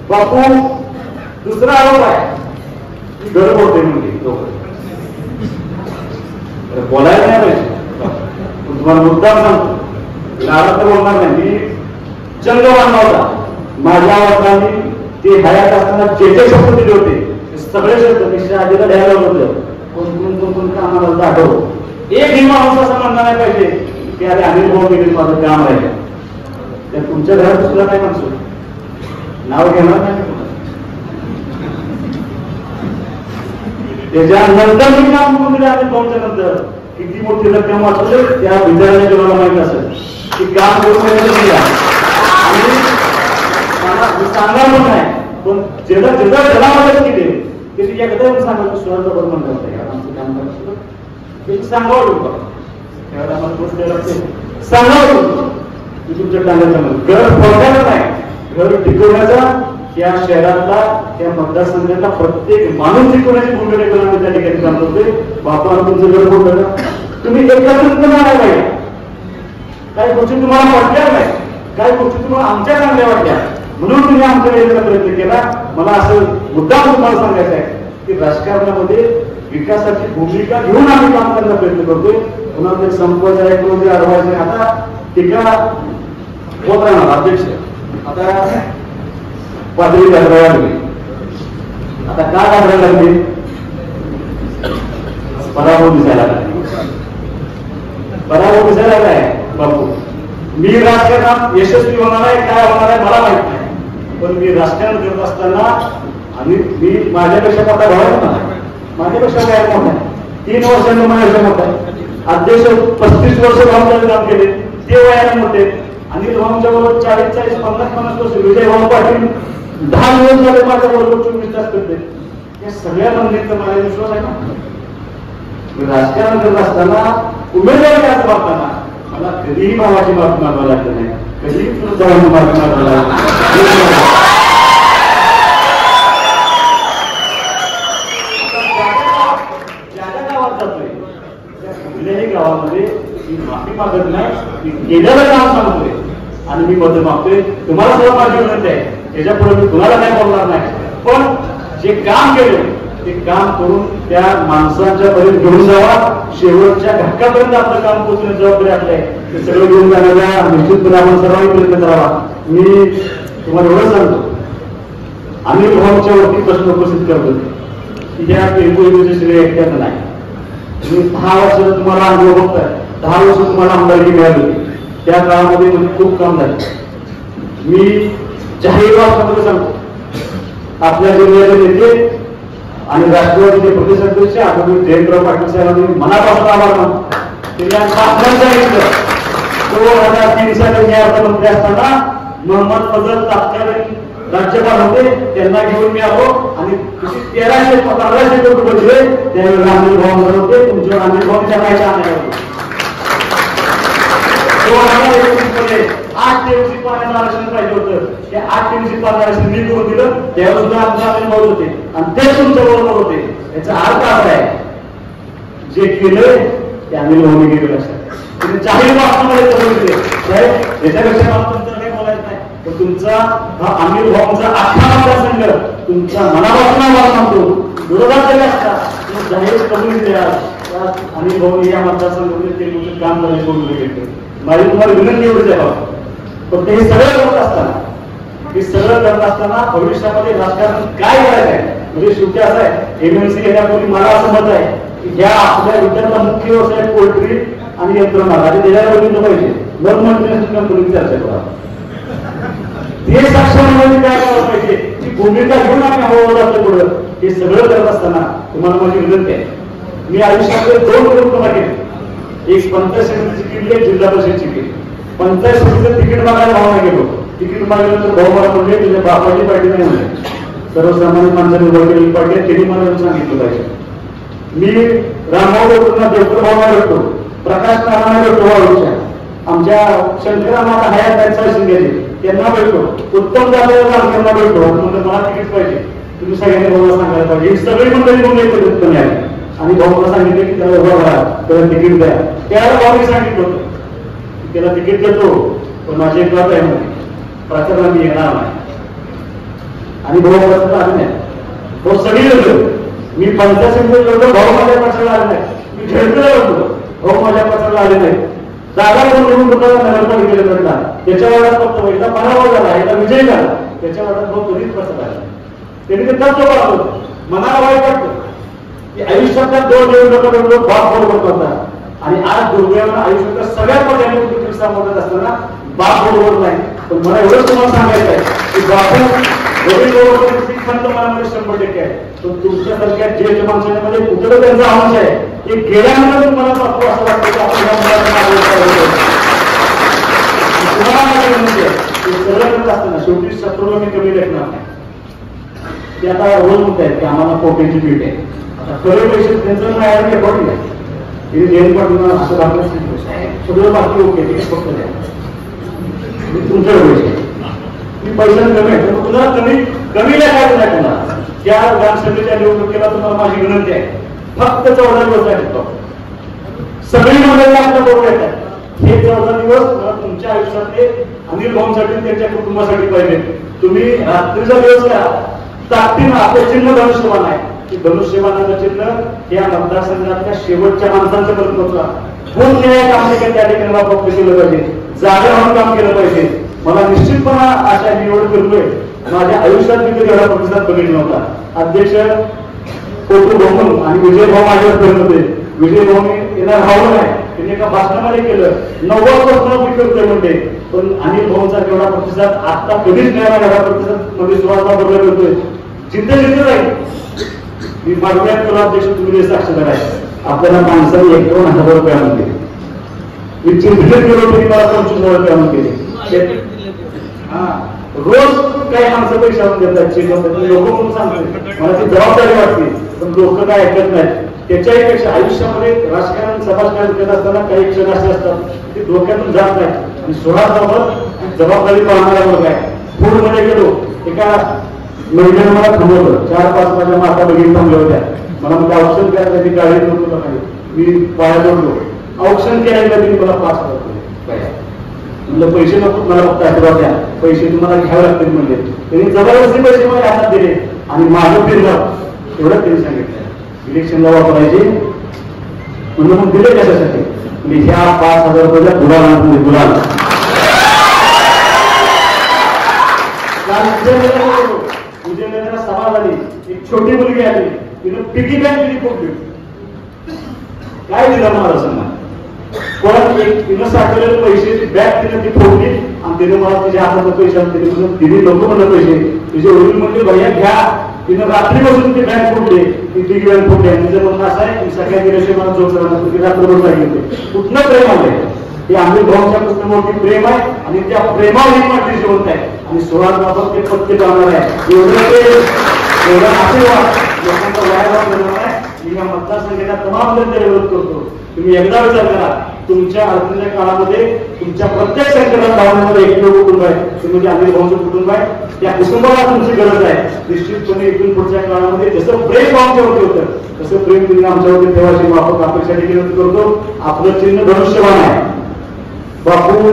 Speaker 6: बापू दुसरा आरोप आहे. गडबड म्हणजे बोलायला नाही पाहिजे. तुम्हाला मुद्दाम सांगतो. लाडा तर बोलणार नाही. मी जंग बांधला होता. माझ्या वडिलांनी ते हयात असताना जे जे शब्द दिले होते सगळे शब्द मिश्रा आजीला द्यायला म्हटलं कोण कोण कोण कोण कामाला आठव एक हिमा माणूस असं म्हणणार नाही पाहिजे की अरे अनिल भाऊ माझं काम राहिलं. तर तुमच्या घरात दुसरा काय माणसं नाव घेणार नाही कोणाचं. त्याच्यानंतर मी काम करून दिले आम्ही भाऊच्या नंतर किती मोठी रक्कम वाचवले त्या विद्यार्थ्याने तुम्हाला माहीत असेल. की काम करून सांगा म्हणून नाही पण जेव्हा जेव्हा त्याला मदत केली ते तुझ्या कदा येऊन सांगा तू सुहास बरोबर म्हणलं होतं यार आमचं काम करायचं सांगावं लोक त्यावेळेला आम्हाला गोष्ट सांगावं लोक तुमच्या कांद्याचं मत घर पडणार नाही. घर टिकवण्याचा त्या शहरातला त्या मतदारसंघातला प्रत्येक माणूस टिकवण्याची भूमिका करणार त्या ठिकाणी काम करतोय. बापा तुमचं घर फोडलं का? तुम्ही एकत्रित नाही पाहिजे. काही गोष्टी तुम्हाला वाटल्या नाही. काही गोष्टी तुम्हाला आमच्या चांगल्या वाटल्या. म्हणून तुम्ही आमच्याकडे येण्याचा प्रयत्न केला. मला असं मुद्दा तुम्हाला सांगायचं आहे की राजकारणामध्ये विकासाची भूमिका घेऊन आम्ही काम करण्याचा प्रयत्न करतोय. पुन्हा ते संपवायचं आहे कोणते अडवायचे आता टीका होत राहणार अध्यक्ष आता पातळी घालवायला लागली आता का घालवायला लागली? पराभव दिसायला लागला. पराभव दिसायला काय बापू. मी राजकारणात यशस्वी होणार आहे काय होणार आहे मला माहीत नाही. पण मी राजकारण करत असताना आणि मी माझ्यापेक्षा मोठा भाव आहे. माझ्यापेक्षा काय मोठा आहे? तीन वर्षांनी माझ्यापेक्षा मोठा आहे. अध्यक्ष पस्तीस वर्ष भाव काम केले. ते वयाने मोठे. अनिल भाऊंच्या बरोबर चाळीस चाळीस पन्नास पन्नास वर्ष विजय भाऊ पाटील दहा दिवस झाले माझ्या बरोबर चोवीस तास करते या सगळ्या मंदिर मला माझा विश्वास आहे ना? राजकारण करत असताना उमेदवारी आज मागताना मला कधीही भावाची माफी मागावं लागत नाही. कधीही तुला जाऊन माफी मागावं लागत नाही. त्या कुठल्याही गावामध्ये मी माफी मागत नाही मी केलेलं काम सांगतोय. आणि मी बदल मागतोय तुम्हाला सुद्धा माझी विनंती आहे त्याच्या पुढे मी कुणाला काय बोलणार नाही. पण जे काम केलं ते काम करून त्या माणसांच्या पर्यंत घेऊन जावा. शेवटच्या घटकापर्यंत आपलं काम पोहोचण्याची जबाबदारी आपली आहे. ते सगळं घेऊन जाण्याचा निश्चितपणे आपण सर्वांनी प्रयत्न करावा. मी तुम्हाला एवढं सांगतो. आम्ही भाऊच्या वरती प्रश्न उपस्थित करतो. होते की ज्या पेरपोईचे श्रेय एकट्यानं नाही. तुम्ही दहा वर्ष तुम्हाला अनुभव बघताय. दहा वर्ष तुम्हाला आमदारकी मिळाली. त्या काळामध्ये म्हणजे खूप काम झालं. मी जाहीर वाचनामध्ये सांगतो. आपल्या जिल्ह्याचे नेते आणि राष्ट्रवादीचे प्रदेश अध्यक्ष आदरणीय जयंतराव पाटील साहेबांनी मनापासून आभार मानतो. सांगितलं दोन हजार तीन साली मी अर्थमंत्री असताना मोहम्मद फजल तात्कालीन राज्यपाल होते. त्यांना घेऊन मी आलो आणि तेराशे पंधराशे कोटी बसले त्यावेळी रामदेव भाऊ होते. तुमच्यावर रामदेव भाऊच्या काय आणायला होते. दोन हजार एकोणीस आठ टीएमसी पाण्याचं आरक्षण पाहिजे होतं. ते आठ टीएमसी पाण्याचं आरक्षण मी करून दिलं. त्यावेळेस सुद्धा आमच्या आम्ही होते. आणि ते तुमच्या बरोबर होते. याचा अर्थ असा आहे जे केलं ते आम्ही लोणी गेले लक्षात तुम्ही जाहीर वाचनामध्ये कसं केले साहेब याच्यापेक्षा मला काही बोलायचं नाही. पण तुमचा हा अनिल भाऊंचा अठरा मतदारसंघ तुमच्या मनापासून आभार मानतो. विरोधात जरी असता. तुम्ही जाहीर कबूल द्या अनिल भाऊ या मतदारसंघामध्ये ते तुमचं काम झाले सोडून घेतलं माझी तुम्हाला विनंती एवढी द्यावा बाबा पण ते हे सगळं करत असताना हे सगळं करत असताना भविष्यामध्ये राजकारण काय करायचं आहे? म्हणजे शेवटी असं आहे एमएनसी घेण्यापूर्वी मला असं मत आहे की ह्या आपल्या विद्यार्थ्यांचा मुख्य व्यवसाय पोल्ट्री आणि यंत्रणा आणि त्याच्यावर बघितलं पाहिजे. मग मंत्री कंपनी चर्चा करा. ते सक्षम होण्यासाठी काय करायला पाहिजे? ती भूमिका घेऊन आम्ही हवं जातो पुढं. हे सगळं करत असताना तुम्हाला माझी विनंती आहे. मी आयुष्यामध्ये दोन उपक्रम केले एक पंचायत समितीची तिकीट एक जिल्हा परिषदची तिकीट पंचायत समितीचं तिकीट मागायला भावना गेलो. तिकीट मागल्यानंतर भाऊ मला म्हणले तुझ्या बापाची पार्टी नाही म्हणले सर्वसामान्य माणसाने उभं केलेली पार्टी त्यांनी मला सांगितलं पाहिजे. मी रामभाऊ भेटतो देवकर भावना भेटतो. प्रकाश नारायण भेटतो वाळूच्या आमच्या शंकरामाला हयात त्यांचा शिंदेचे त्यांना भेटतो. उत्तम जाधव त्यांना भेटतो. आणि म्हणलं मला तिकीट पाहिजे. तुम्ही सगळ्यांनी भाऊला सांगायला पाहिजे. सगळी मंडळी म्हणून येते उत्तम आहे. आणि भाऊला सांगितले की त्याला उभा राहा त्याला तिकीट द्या. त्याला बाबी सांगितलं होतं. त्याला तिकीट देतो पण माझी एक बाब आहे म्हणून. प्रचाराला मी येणार नाही. आणि भाऊ प्रचार आले नाही. भाऊ सगळी होतो मी पंचायत समितीत लढलो भाऊ माझ्या प्रचाराला आले नाही. मी झेडपीला होतो भाऊ माझ्या प्रचाराला आले नाही. जागा पण निवडून दुकाना नगरपालिकेला लढला त्याच्या वाड्यात फक्त एकदा पराभव झाला एकदा विजय झाला. त्याच्या वाड्यात भाऊ कधीच प्रचार आला त्यांनी ते तत्व पाळलं. मनाला वाईट वाटतं. की आयुष्यातल्या दोन निवडणुका लोक बाप बरोबर करतात. आणि आज दुर्दैवानं आयुष्याच्या सगळ्या सगळ्यात तुम्ही कृष्णा सामोरत असताना बाप बरोबर नाही. पण मला एवढंच तुम्हाला सांगायचं आहे की बापू रवी बरोबर शीख मनामध्ये शंभर टक्के आहे. पण तुमच्यासारख्या ज्येष्ठ माणसांमध्ये म्हणजे कुठलं त्यांचा अंश आहे. ते गेल्यानंतर मला बापू असं वाटतं की आपण या तुम्हाला माझी विनंती आहे की सगळं करत असताना शेवटी शत्रूला मी कमी लेखणार नाही. ते आता रोज म्हणत आहेत की आम्हाला पोटेची पीठ आहे. आता खरे पैसे त्यांचं नाही आहे रेकॉर्डिंग आहे हे असं दाखवलं सगळं बाकी ओके ते फक्त द्या मी तुमच्याकडे मी पैसे कमी आहे पण तुम्हाला कमी कमी लेखायचं नाही तुम्हाला त्या विधानसभेच्या निवडणुकीला तुम्हाला माझी विनंती आहे फक्त चौदा दिवस आहे फक्त. सगळी मंडळी आपल्या बरोबर येतात हे चौदा दिवस मला तुमच्या आयुष्यातले अनिल भाऊंसाठी आणि त्यांच्या कुटुंबासाठी पाहिजे तुम्ही रात्रीचा दिवस घ्या ताकदीनं आपलं चिन्ह धनुष्यबाण आहे की धनुष्यबाणाचं चिन्ह या मतदारसंघातल्या शेवटच्या माणसांचं करत कोण न्याय काम केलं त्या ठिकाणी वापर केलं पाहिजे. जागा म्हणून काम केलं पाहिजे. मला निश्चितपणा अशा निवड करतोय. माझ्या आयुष्यात मी कधी एवढा प्रतिसाद बघितला नव्हता. अध्यक्ष कोटू भोमन आणि विजय भाऊ माझ्यावर करत होते. विजय भाऊ येणार भाऊ नाही त्यांनी एका भाषणामध्ये केलं. नव्वद प्रश्न मी करतोय म्हणते. पण अनिल भाऊचा एवढा प्रतिसाद आता कधीच मिळाला एवढा प्रतिसादमध्ये सुरुवात बरोबर करतोय. जिथे जिथे राहील मी बघण्यात तुला अध्यक्ष तुम्ही साक्षीदार आहे आपल्याला माणसाने एक दोन हजार रुपयामध्ये मी चिंतित गेलो तरी मला पंचवीस हजार रुपयामध्ये हा. रोज काही माणसं पैसे आणून देतात चेक लोक म्हणून सांगतात मला ती जबाबदारी वाटते पण लोक काय ऐकत नाहीत. त्याच्याही पेक्षा आयुष्यामध्ये राजकारण समाजकारण करत असताना काही क्षण असे असतात ते डोक्यातून जात नाहीत. आणि सोळा जबाबदारी पाहणारा वर्ग आहे. फूडमध्ये गेलो एका महिन्याने मला थांबवलं. चार पाच माझ्या माता बघितलं थांबल्या होत्या. मला म्हणजे औषध द्यायला ती गाडी नव्हतं काही मी पाया जोडलो औषध द्यायला मी मला पाच हजार म्हणलं पैसे नको मला फक्त आशीर्वाद द्या. पैसे तुम्हाला घ्यावे लागतील म्हणजे त्यांनी जबरदस्ती पैसे मला हातात दिले. आणि माझं फिरलं. एवढं त्यांनी सांगितलं. इलेक्शनला वापरायचे. म्हणून मग दिले कशासाठी? मी ह्या पाच हजार रुपयाच्या गुलाला. गुलाला काल सभा झाली एक छोटी मुलगी आली. तिने पिगी बँक दिली खूप काय दिलं मला सन्मान पण एक तिनं साठवलेले पैसे बॅग तिने ती फोडली. आणि तिने मला तिच्या हातात पैसे दिले म्हणून तिने लोक म्हणलं पैसे. तुझे वडील म्हणजे भैया घ्या. तिनं रात्रीपासून ती बँक फोडली. ती तिघी बँक फुटली आणि तिचं म्हणणं असं आहे की सगळ्या दिवशी मला झोप करणार ती रात्रभर सांगितले कुठलं प्रेम आलंय? ते आम्ही भाऊच्या कृष्णमूर्ती प्रेम आहे आणि त्या प्रेमावर ही पाठी जिवंत आहे. आणि सोळा बाबत ते पत्ते लावणार आहे. एवढं ते एवढा आशीर्वाद लोकांचा व्यायाम करणार आहे मी या मतदारसंघाचा तमाम जनतेला विरोध करतो. तुम्ही एकदा विचार करा तुमच्या अडचणीच्या काळामध्ये तुमच्या प्रत्येक संकटात भावनेमध्ये एकमेव कुटुंब आहे. तुम्ही जे आम्ही भाऊचं कुटुंब आहे. त्या कुटुंबाला तुमची गरज आहे. निश्चितपणे इथून पुढच्या काळामध्ये जसं प्रेम आमच्यावरती होतं तसं प्रेम तुम्ही आमच्यावरती ठेवायची. माफक अपेक्षा देखील करतो आपलं चिन्ह धनुष्यवान आहे. बापू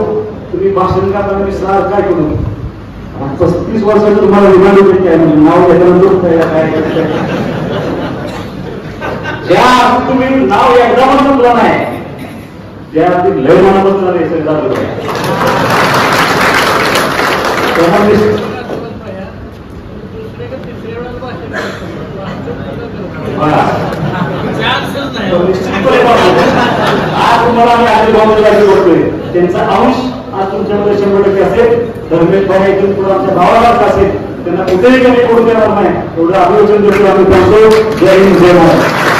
Speaker 6: तुम्ही भाषण करताना मी सार काय करू? पस्तीस वर्षाचं तुम्हाला विमान होते काय म्हणजे नाव घेतल्यानंतर काय? ज्या तुम्ही नाव एकदा पण म्हटलं नाही त्या अगदी लय मनापासून सरदार. आज तुम्हाला आम्ही आदिल भावनाची करतोय त्यांचा अंश आज तुमच्यामध्ये शंभर टक्के असेल धर्मेश भाई इथून पुढे आमच्या भावालाच असेल त्यांना कुठेही कमी करून देणार नाही. एवढं अभिवचन देतो आम्ही करतो. जय हिंद जय महाराज